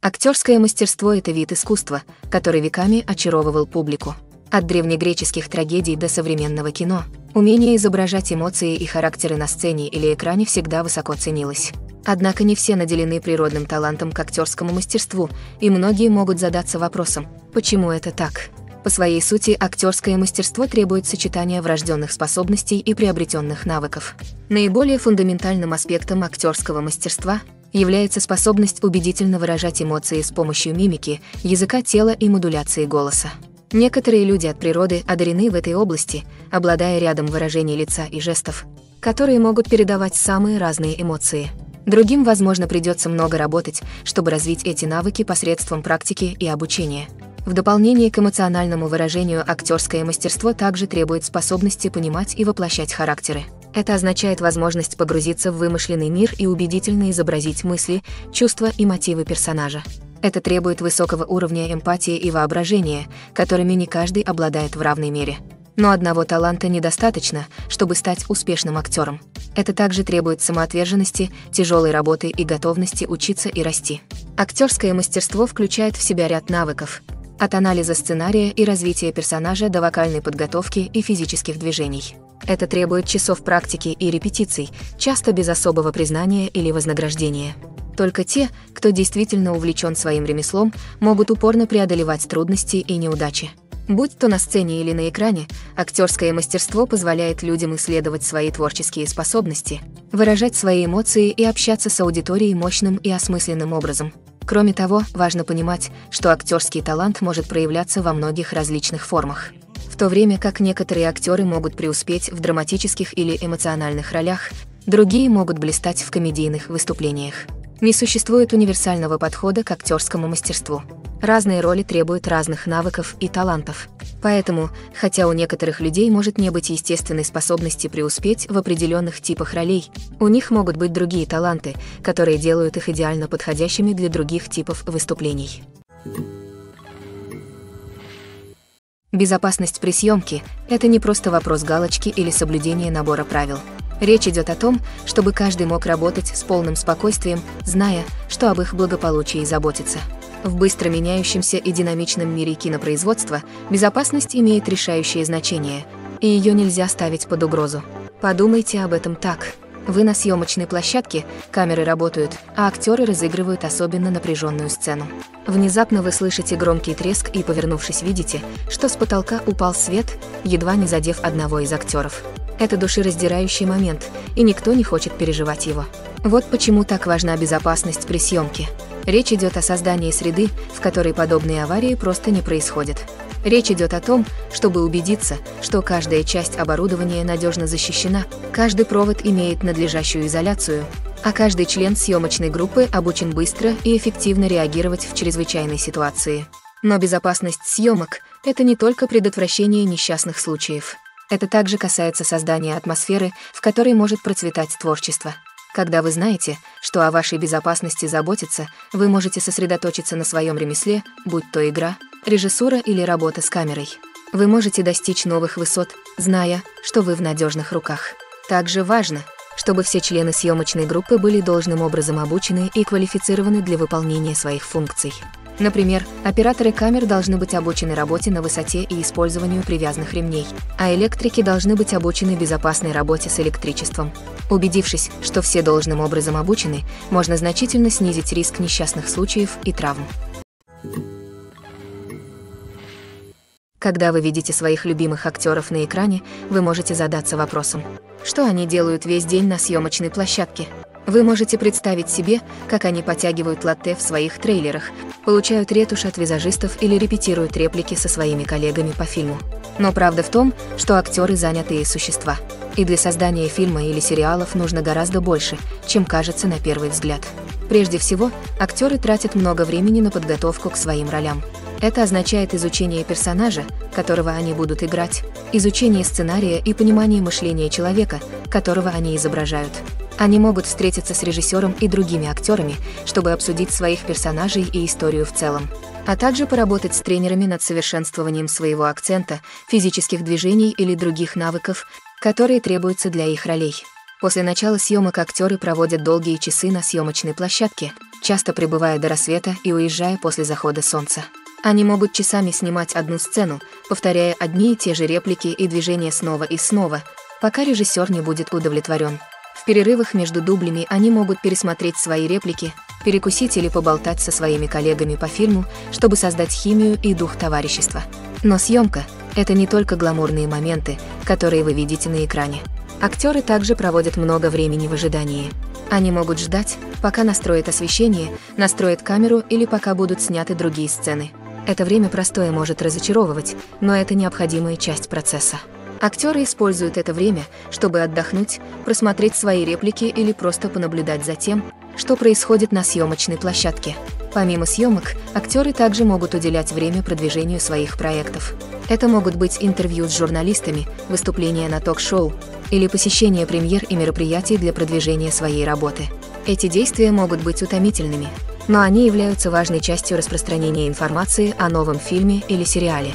Актерское мастерство – это вид искусства, который веками очаровывал публику. От древнегреческих трагедий до современного кино умение изображать эмоции и характеры на сцене или экране всегда высоко ценилось. Однако не все наделены природным талантом к актерскому мастерству, и многие могут задаться вопросом, почему это так? По своей сути, актерское мастерство требует сочетания врожденных способностей и приобретенных навыков. Наиболее фундаментальным аспектом актерского мастерства является способность убедительно выражать эмоции с помощью мимики, языка тела и модуляции голоса. Некоторые люди от природы одарены в этой области, обладая рядом выражений лица и жестов, которые могут передавать самые разные эмоции. Другим, возможно, придется много работать, чтобы развить эти навыки посредством практики и обучения. В дополнение к эмоциональному выражению актерское мастерство также требует способности понимать и воплощать характеры. Это означает возможность погрузиться в вымышленный мир и убедительно изобразить мысли, чувства и мотивы персонажа. Это требует высокого уровня эмпатии и воображения, которыми не каждый обладает в равной мере. Но одного таланта недостаточно, чтобы стать успешным актером. Это также требует самоотверженности, тяжелой работы и готовности учиться и расти. Актерское мастерство включает в себя ряд навыков, от анализа сценария и развития персонажа до вокальной подготовки и физических движений. Это требует часов практики и репетиций, часто без особого признания или вознаграждения. Только те, кто действительно увлечен своим ремеслом, могут упорно преодолевать трудности и неудачи. Будь то на сцене или на экране, актерское мастерство позволяет людям исследовать свои творческие способности, выражать свои эмоции и общаться с аудиторией мощным и осмысленным образом. Кроме того, важно понимать, что актерский талант может проявляться во многих различных формах. В то время как некоторые актеры могут преуспеть в драматических или эмоциональных ролях, другие могут блистать в комедийных выступлениях. Не существует универсального подхода к актерскому мастерству. Разные роли требуют разных навыков и талантов. Поэтому, хотя у некоторых людей может не быть естественной способности преуспеть в определенных типах ролей, у них могут быть другие таланты, которые делают их идеально подходящими для других типов выступлений. Безопасность при съемке – это не просто вопрос галочки или соблюдения набора правил. Речь идет о том, чтобы каждый мог работать с полным спокойствием, зная, что об их благополучии заботится. В быстро меняющемся и динамичном мире кинопроизводства безопасность имеет решающее значение, и ее нельзя ставить под угрозу. Подумайте об этом так. Вы на съемочной площадке, камеры работают, а актеры разыгрывают особенно напряженную сцену. Внезапно вы слышите громкий треск и, повернувшись, видите, что с потолка упал свет, едва не задев одного из актеров. Это душераздирающий момент, и никто не хочет переживать его. Вот почему так важна безопасность при съемке. Речь идет о создании среды, в которой подобные аварии просто не происходят. Речь идет о том, чтобы убедиться, что каждая часть оборудования надежно защищена, каждый провод имеет надлежащую изоляцию, а каждый член съемочной группы обучен быстро и эффективно реагировать в чрезвычайной ситуации. Но безопасность съемок – это не только предотвращение несчастных случаев. Это также касается создания атмосферы, в которой может процветать творчество. Когда вы знаете, что о вашей безопасности заботятся, вы можете сосредоточиться на своем ремесле, будь то игра, режиссура или работа с камерой. Вы можете достичь новых высот, зная, что вы в надежных руках. Также важно, чтобы все члены съемочной группы были должным образом обучены и квалифицированы для выполнения своих функций. Например, операторы камер должны быть обучены работе на высоте и использованию привязанных ремней, а электрики должны быть обучены безопасной работе с электричеством. Убедившись, что все должным образом обучены, можно значительно снизить риск несчастных случаев и травм. Когда вы видите своих любимых актеров на экране, вы можете задаться вопросом, что они делают весь день на съемочной площадке. Вы можете представить себе, как они потягивают латте в своих трейлерах, получают ретушь от визажистов или репетируют реплики со своими коллегами по фильму. Но правда в том, что актеры занятые существа. И для создания фильма или сериалов нужно гораздо больше, чем кажется на первый взгляд. Прежде всего, актеры тратят много времени на подготовку к своим ролям. Это означает изучение персонажа, которого они будут играть, изучение сценария и понимание мышления человека, которого они изображают. Они могут встретиться с режиссером и другими актерами, чтобы обсудить своих персонажей и историю в целом, а также поработать с тренерами над совершенствованием своего акцента, физических движений или других навыков, которые требуются для их ролей. После начала съемок актеры проводят долгие часы на съемочной площадке, часто пребывая до рассвета и уезжая после захода солнца. Они могут часами снимать одну сцену, повторяя одни и те же реплики и движения снова и снова, пока режиссер не будет удовлетворен. В перерывах между дублями они могут пересмотреть свои реплики, перекусить или поболтать со своими коллегами по фильму, чтобы создать химию и дух товарищества. Но съемка – это не только гламурные моменты, которые вы видите на экране. Актеры также проводят много времени в ожидании. Они могут ждать, пока настроят освещение, настроят камеру или пока будут сняты другие сцены. Это время простое может разочаровывать, но это необходимая часть процесса. Актеры используют это время, чтобы отдохнуть, просмотреть свои реплики или просто понаблюдать за тем, что происходит на съемочной площадке. Помимо съемок, актеры также могут уделять время продвижению своих проектов. Это могут быть интервью с журналистами, выступления на ток-шоу или посещение премьер и мероприятий для продвижения своей работы. Эти действия могут быть утомительными, но они являются важной частью распространения информации о новом фильме или сериале.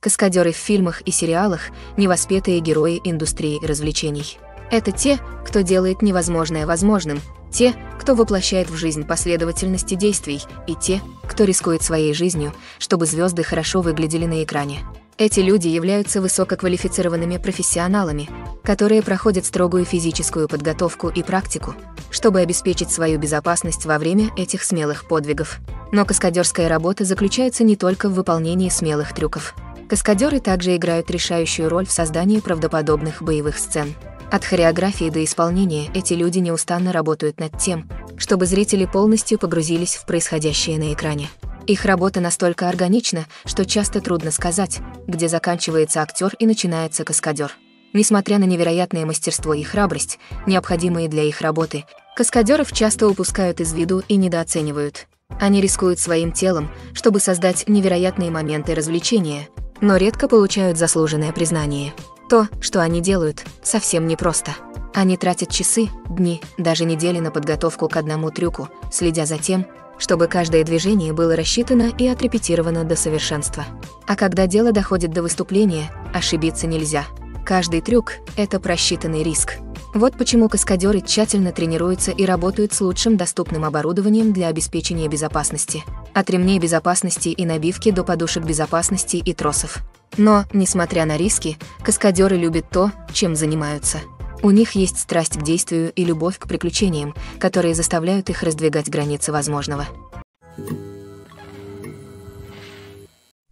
Каскадеры в фильмах и сериалах – невоспетые герои индустрии развлечений. Это те, кто делает невозможное возможным, те, кто воплощает в жизнь последовательности действий, и те, кто рискует своей жизнью, чтобы звезды хорошо выглядели на экране. Эти люди являются высококвалифицированными профессионалами, которые проходят строгую физическую подготовку и практику, чтобы обеспечить свою безопасность во время этих смелых подвигов. Но каскадерская работа заключается не только в выполнении смелых трюков. Каскадеры также играют решающую роль в создании правдоподобных боевых сцен. От хореографии до исполнения эти люди неустанно работают над тем, чтобы зрители полностью погрузились в происходящее на экране. Их работа настолько органична, что часто трудно сказать, где заканчивается актер и начинается каскадер. Несмотря на невероятное мастерство и храбрость, необходимые для их работы, каскадеров часто упускают из виду и недооценивают. Они рискуют своим телом, чтобы создать невероятные моменты развлечения, но редко получают заслуженное признание. То, что они делают, совсем непросто. Они тратят часы, дни, даже недели на подготовку к одному трюку, следя за тем, чтобы каждое движение было рассчитано и отрепетировано до совершенства. А когда дело доходит до выступления, ошибиться нельзя. Каждый трюк – это просчитанный риск. Вот почему каскадеры тщательно тренируются и работают с лучшим доступным оборудованием для обеспечения безопасности. От ремней безопасности и набивки до подушек безопасности и тросов. Но, несмотря на риски, каскадеры любят то, чем занимаются – у них есть страсть к действию и любовь к приключениям, которые заставляют их раздвигать границы возможного.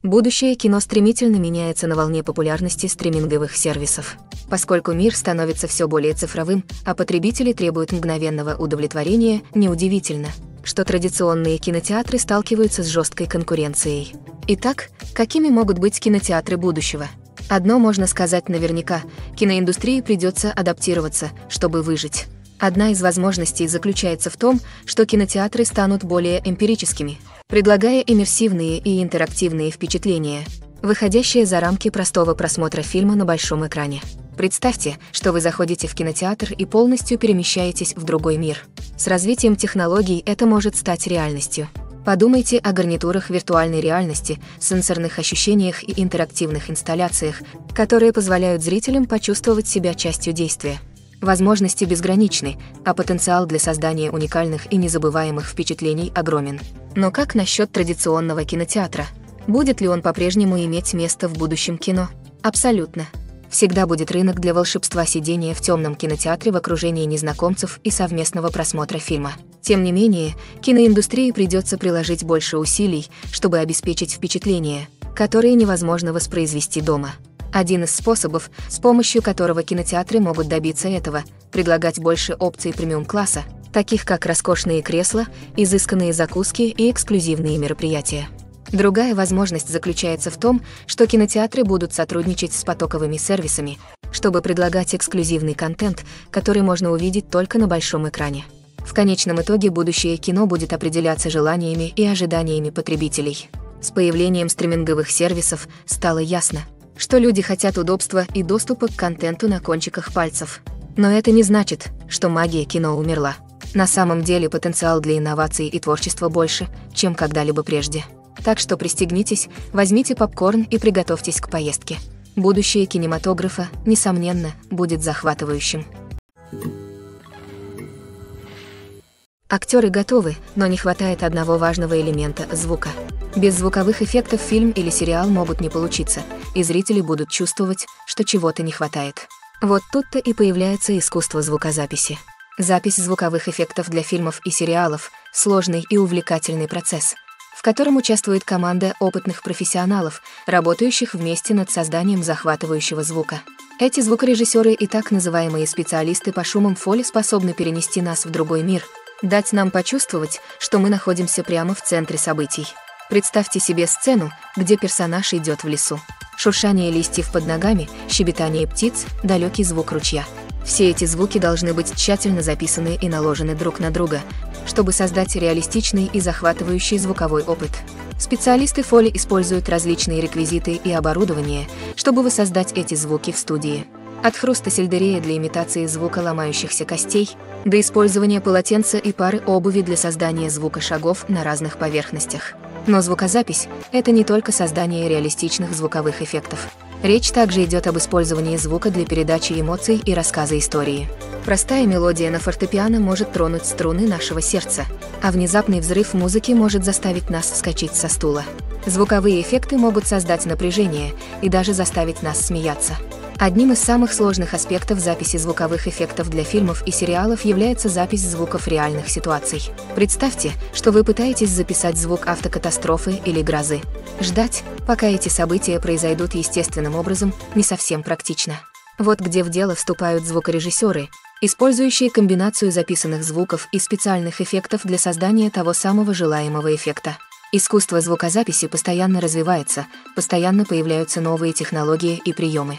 Будущее кино стремительно меняется на волне популярности стриминговых сервисов. Поскольку мир становится все более цифровым, а потребители требуют мгновенного удовлетворения, неудивительно, что традиционные кинотеатры сталкиваются с жесткой конкуренцией. Итак, какими могут быть кинотеатры будущего? Одно можно сказать наверняка – киноиндустрии придется адаптироваться, чтобы выжить. Одна из возможностей заключается в том, что кинотеатры станут более эмпирическими, предлагая иммерсивные и интерактивные впечатления, выходящие за рамки простого просмотра фильма на большом экране. Представьте, что вы заходите в кинотеатр и полностью перемещаетесь в другой мир. С развитием технологий это может стать реальностью. Подумайте о гарнитурах виртуальной реальности, сенсорных ощущениях и интерактивных инсталляциях, которые позволяют зрителям почувствовать себя частью действия. Возможности безграничны, а потенциал для создания уникальных и незабываемых впечатлений огромен. Но как насчет традиционного кинотеатра? Будет ли он по-прежнему иметь место в будущем кино? Абсолютно. Всегда будет рынок для волшебства сидения в темном кинотеатре в окружении незнакомцев и совместного просмотра фильма. Тем не менее, киноиндустрии придется приложить больше усилий, чтобы обеспечить впечатления, которые невозможно воспроизвести дома. Один из способов, с помощью которого кинотеатры могут добиться этого, предлагать больше опций премиум-класса, таких как роскошные кресла, изысканные закуски и эксклюзивные мероприятия. Другая возможность заключается в том, что кинотеатры будут сотрудничать с потоковыми сервисами, чтобы предлагать эксклюзивный контент, который можно увидеть только на большом экране. В конечном итоге будущее кино будет определяться желаниями и ожиданиями потребителей. С появлением стриминговых сервисов стало ясно, что люди хотят удобства и доступа к контенту на кончиках пальцев. Но это не значит, что магия кино умерла. На самом деле потенциал для инноваций и творчества больше, чем когда-либо прежде. Так что пристегнитесь, возьмите попкорн и приготовьтесь к поездке. Будущее кинематографа, несомненно, будет захватывающим. Актеры готовы, но не хватает одного важного элемента – звука. Без звуковых эффектов фильм или сериал могут не получиться, и зрители будут чувствовать, что чего-то не хватает. Вот тут-то и появляется искусство звукозаписи. Запись звуковых эффектов для фильмов и сериалов – сложный и увлекательный процесс – в котором участвует команда опытных профессионалов, работающих вместе над созданием захватывающего звука. Эти звукорежиссеры и так называемые специалисты по шумам фоли способны перенести нас в другой мир, дать нам почувствовать, что мы находимся прямо в центре событий. Представьте себе сцену, где персонаж идет в лесу. Шуршание листьев под ногами, щебетание птиц, далекий звук ручья. Все эти звуки должны быть тщательно записаны и наложены друг на друга, чтобы создать реалистичный и захватывающий звуковой опыт. Специалисты Фоли используют различные реквизиты и оборудование, чтобы воссоздать эти звуки в студии. От хруста сельдерея для имитации звука ломающихся костей до использования полотенца и пары обуви для создания звука шагов на разных поверхностях. Но звукозапись – это не только создание реалистичных звуковых эффектов. Речь также идет об использовании звука для передачи эмоций и рассказа истории. Простая мелодия на фортепиано может тронуть струны нашего сердца, а внезапный взрыв музыки может заставить нас вскочить со стула. Звуковые эффекты могут создать напряжение и даже заставить нас смеяться. Одним из самых сложных аспектов записи звуковых эффектов для фильмов и сериалов является запись звуков реальных ситуаций. Представьте, что вы пытаетесь записать звук автокатастрофы или грозы. Ждать, пока эти события произойдут естественным образом, не совсем практично. Вот где в дело вступают звукорежиссеры, использующие комбинацию записанных звуков и специальных эффектов для создания того самого желаемого эффекта. Искусство звукозаписи постоянно развивается, постоянно появляются новые технологии и приемы.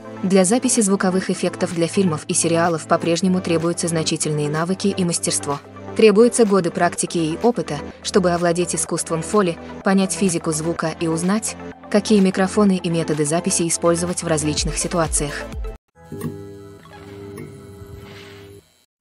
для записи звуковых эффектов для фильмов и сериалов по-прежнему требуются значительные навыки и мастерство. Требуются годы практики и опыта, чтобы овладеть искусством фоли, понять физику звука и узнать, какие микрофоны и методы записи использовать в различных ситуациях.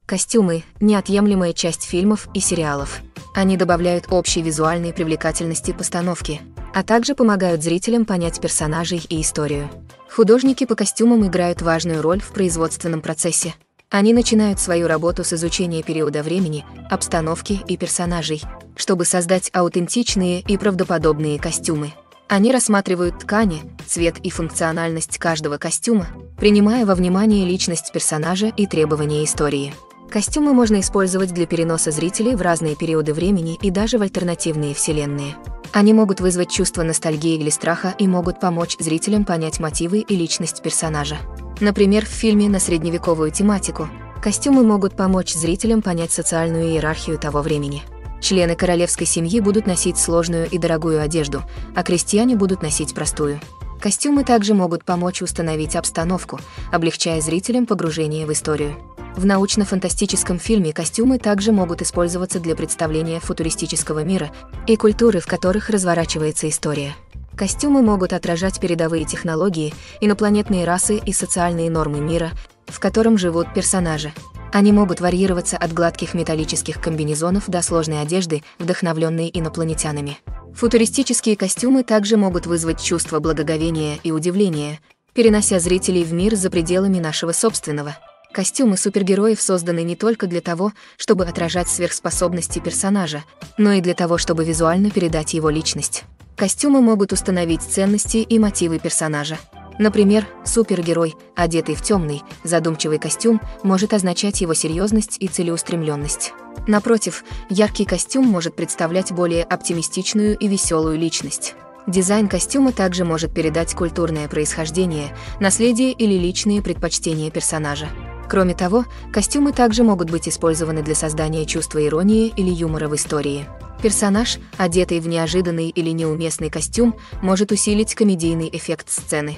Костюмы – неотъемлемая часть фильмов и сериалов. Они добавляют общей визуальной привлекательности постановки, а также помогают зрителям понять персонажей и историю. Художники по костюмам играют важную роль в производственном процессе. Они начинают свою работу с изучения периода времени, обстановки и персонажей, чтобы создать аутентичные и правдоподобные костюмы. Они рассматривают ткани, цвет и функциональность каждого костюма, принимая во внимание личность персонажа и требования истории. Костюмы можно использовать для переноса зрителей в разные периоды времени и даже в альтернативные вселенные. Они могут вызвать чувство ностальгии или страха и могут помочь зрителям понять мотивы и личность персонажа. Например, в фильме на средневековую тематику костюмы могут помочь зрителям понять социальную иерархию того времени. Члены королевской семьи будут носить сложную и дорогую одежду, а крестьяне будут носить простую. Костюмы также могут помочь установить обстановку, облегчая зрителям погружение в историю. В научно-фантастическом фильме костюмы также могут использоваться для представления футуристического мира и культуры, в которых разворачивается история. Костюмы могут отражать передовые технологии, инопланетные расы и социальные нормы мира, в котором живут персонажи. Они могут варьироваться от гладких металлических комбинезонов до сложной одежды, вдохновленной инопланетянами. Футуристические костюмы также могут вызвать чувство благоговения и удивления, перенося зрителей в мир за пределами нашего собственного – Костюмы супергероев созданы не только для того, чтобы отражать сверхспособности персонажа, но и для того, чтобы визуально передать его личность. Костюмы могут установить ценности и мотивы персонажа. Например, супергерой, одетый в темный, задумчивый костюм, может означать его серьезность и целеустремленность. Напротив, яркий костюм может представлять более оптимистичную и веселую личность. Дизайн костюма также может передать культурное происхождение, наследие или личные предпочтения персонажа. Кроме того, костюмы также могут быть использованы для создания чувства иронии или юмора в истории. Персонаж, одетый в неожиданный или неуместный костюм, может усилить комедийный эффект сцены.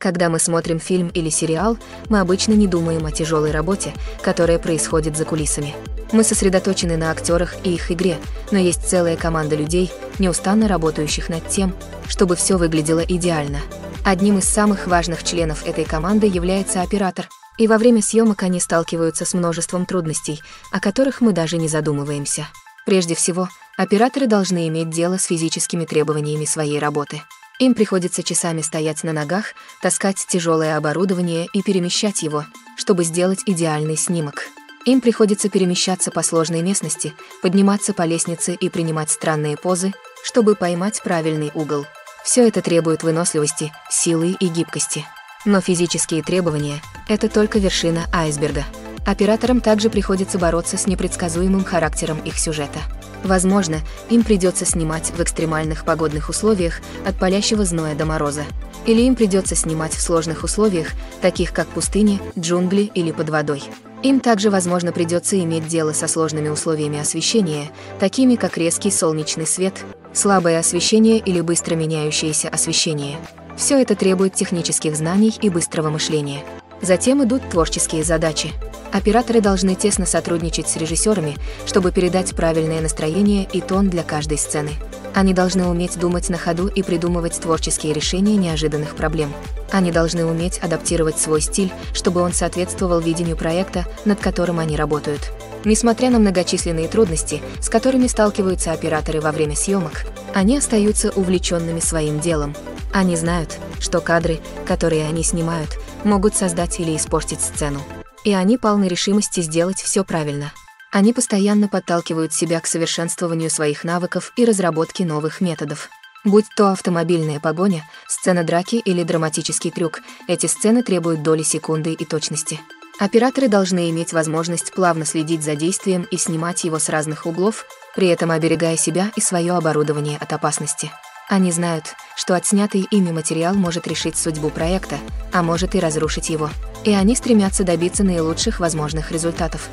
Когда мы смотрим фильм или сериал, мы обычно не думаем о тяжелой работе, которая происходит за кулисами. Мы сосредоточены на актерах и их игре, но есть целая команда людей, неустанно работающих над тем, чтобы все выглядело идеально. Одним из самых важных членов этой команды является оператор, и во время съемок они сталкиваются с множеством трудностей, о которых мы даже не задумываемся. Прежде всего, операторы должны иметь дело с физическими требованиями своей работы. Им приходится часами стоять на ногах, таскать тяжелое оборудование и перемещать его, чтобы сделать идеальный снимок. Им приходится перемещаться по сложной местности, подниматься по лестнице и принимать странные позы, чтобы поймать правильный угол – все это требует выносливости, силы и гибкости. Но физические требования – это только вершина айсберга. Операторам также приходится бороться с непредсказуемым характером их сюжета. Возможно, им придется снимать в экстремальных погодных условиях от палящего зноя до мороза. Или им придется снимать в сложных условиях, таких как пустыни, джунгли или под водой. Им также, возможно, придется иметь дело со сложными условиями освещения, такими как резкий солнечный свет, слабое освещение или быстро меняющееся освещение. Все это требует технических знаний и быстрого мышления. Затем идут творческие задачи. Операторы должны тесно сотрудничать с режиссерами, чтобы передать правильное настроение и тон для каждой сцены. Они должны уметь думать на ходу и придумывать творческие решения неожиданных проблем. Они должны уметь адаптировать свой стиль, чтобы он соответствовал видению проекта, над которым они работают. Несмотря на многочисленные трудности, с которыми сталкиваются операторы во время съемок, они остаются увлеченными своим делом. Они знают, что кадры, которые они снимают, могут создать или испортить сцену. И они полны решимости сделать все правильно. Они постоянно подталкивают себя к совершенствованию своих навыков и разработке новых методов. Будь то автомобильная погоня, сцена драки или драматический трюк, эти сцены требуют доли секунды и точности. Операторы должны иметь возможность плавно следить за действием и снимать его с разных углов, при этом оберегая себя и свое оборудование от опасности. Они знают, что отснятый ими материал может решить судьбу проекта, а может и разрушить его. И они стремятся добиться наилучших возможных результатов.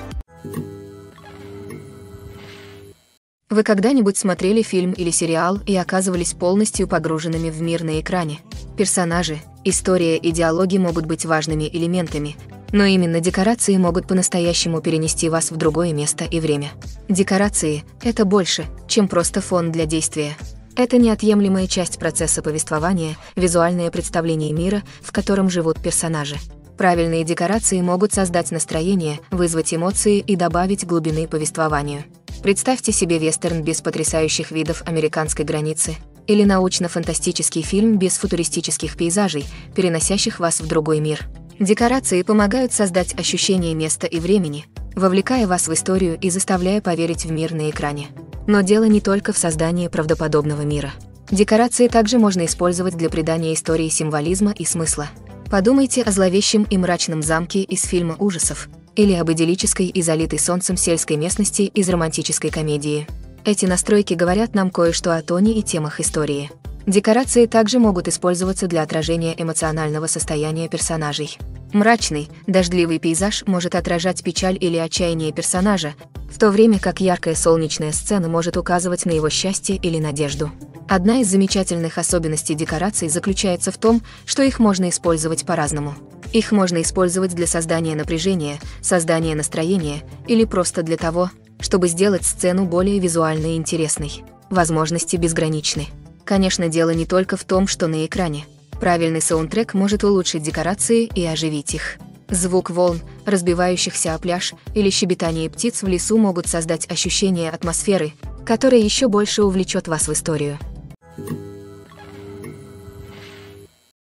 Вы когда-нибудь смотрели фильм или сериал и оказывались полностью погруженными в мир на экране? Персонажи, история и диалоги могут быть важными элементами, но именно декорации могут по-настоящему перенести вас в другое место и время. Декорации — это больше, чем просто фон для действия. Это неотъемлемая часть процесса повествования, визуальное представление мира, в котором живут персонажи. Правильные декорации могут создать настроение, вызвать эмоции и добавить глубины повествованию. Представьте себе вестерн без потрясающих видов американской границы или научно-фантастический фильм без футуристических пейзажей, переносящих вас в другой мир. Декорации помогают создать ощущение места и времени, вовлекая вас в историю и заставляя поверить в мир на экране. Но дело не только в создании правдоподобного мира. Декорации также можно использовать для придания истории символизма и смысла. Подумайте о зловещем и мрачном замке из фильма ужасов, или об идиллической и залитой солнцем сельской местности из романтической комедии. Эти настройки говорят нам кое-что о тоне и темах истории. Декорации также могут использоваться для отражения эмоционального состояния персонажей. Мрачный, дождливый пейзаж может отражать печаль или отчаяние персонажа, в то время как яркая солнечная сцена может указывать на его счастье или надежду. Одна из замечательных особенностей декораций заключается в том, что их можно использовать по-разному. Их можно использовать для создания напряжения, создания настроения или просто для того, чтобы сделать сцену более визуально интересной. Возможности безграничны. Конечно, дело не только в том, что на экране. Правильный саундтрек может улучшить декорации и оживить их. Звук волн, разбивающихся о пляж, или щебетание птиц в лесу могут создать ощущение атмосферы, которое еще больше увлечет вас в историю.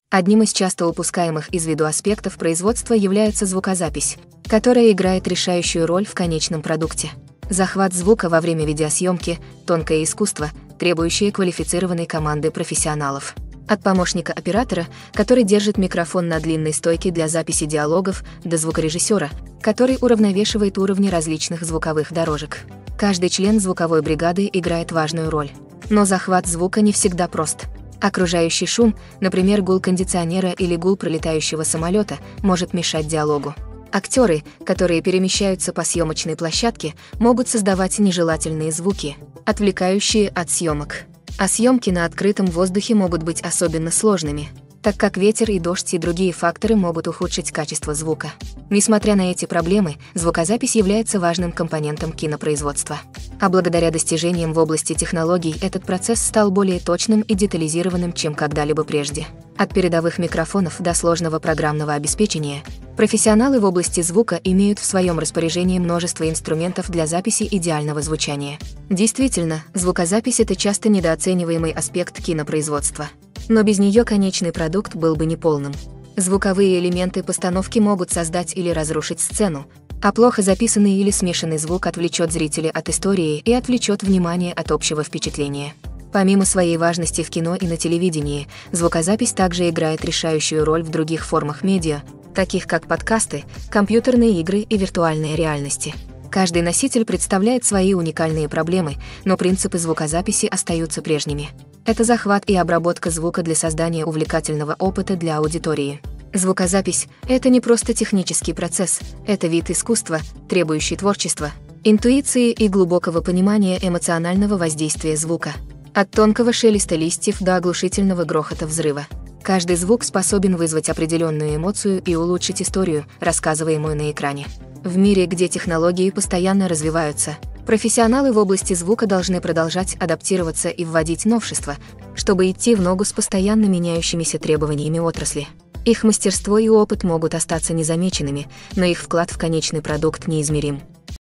Одним из часто упускаемых из виду аспектов производства является звукозапись, которая играет решающую роль в конечном продукте. Захват звука во время видеосъемки – тонкое искусство, требующее квалифицированной команды профессионалов. От помощника оператора, который держит микрофон на длинной стойке для записи диалогов, до звукорежиссера, который уравновешивает уровни различных звуковых дорожек. Каждый член звуковой бригады играет важную роль. Но захват звука не всегда прост – Окружающий шум, например, гул кондиционера или гул пролетающего самолета, может мешать диалогу. Актеры, которые перемещаются по съемочной площадке, могут создавать нежелательные звуки, отвлекающие от съемок. А съемки на открытом воздухе могут быть особенно сложными – так как ветер и дождь и другие факторы могут ухудшить качество звука. Несмотря на эти проблемы, звукозапись является важным компонентом кинопроизводства. А благодаря достижениям в области технологий этот процесс стал более точным и детализированным, чем когда-либо прежде. От передовых микрофонов до сложного программного обеспечения, профессионалы в области звука имеют в своем распоряжении множество инструментов для записи идеального звучания. Действительно, звукозапись – это часто недооцениваемый аспект кинопроизводства но без нее конечный продукт был бы неполным. Звуковые элементы постановки могут создать или разрушить сцену, а плохо записанный или смешанный звук отвлечет зрителя от истории и отвлечет внимание от общего впечатления. Помимо своей важности в кино и на телевидении, звукозапись также играет решающую роль в других формах медиа, таких как подкасты, компьютерные игры и виртуальная реальности. Каждый носитель представляет свои уникальные проблемы, но принципы звукозаписи остаются прежними. Это захват и обработка звука для создания увлекательного опыта для аудитории. Звукозапись – это не просто технический процесс, это вид искусства, требующий творчества, интуиции и глубокого понимания эмоционального воздействия звука. От тонкого шелеста листьев до оглушительного грохота взрыва. Каждый звук способен вызвать определенную эмоцию и улучшить историю, рассказываемую на экране. В мире, где технологии постоянно развиваются, профессионалы в области звука должны продолжать адаптироваться и вводить новшества, чтобы идти в ногу с постоянно меняющимися требованиями отрасли. Их мастерство и опыт могут остаться незамеченными, но их вклад в конечный продукт неизмерим.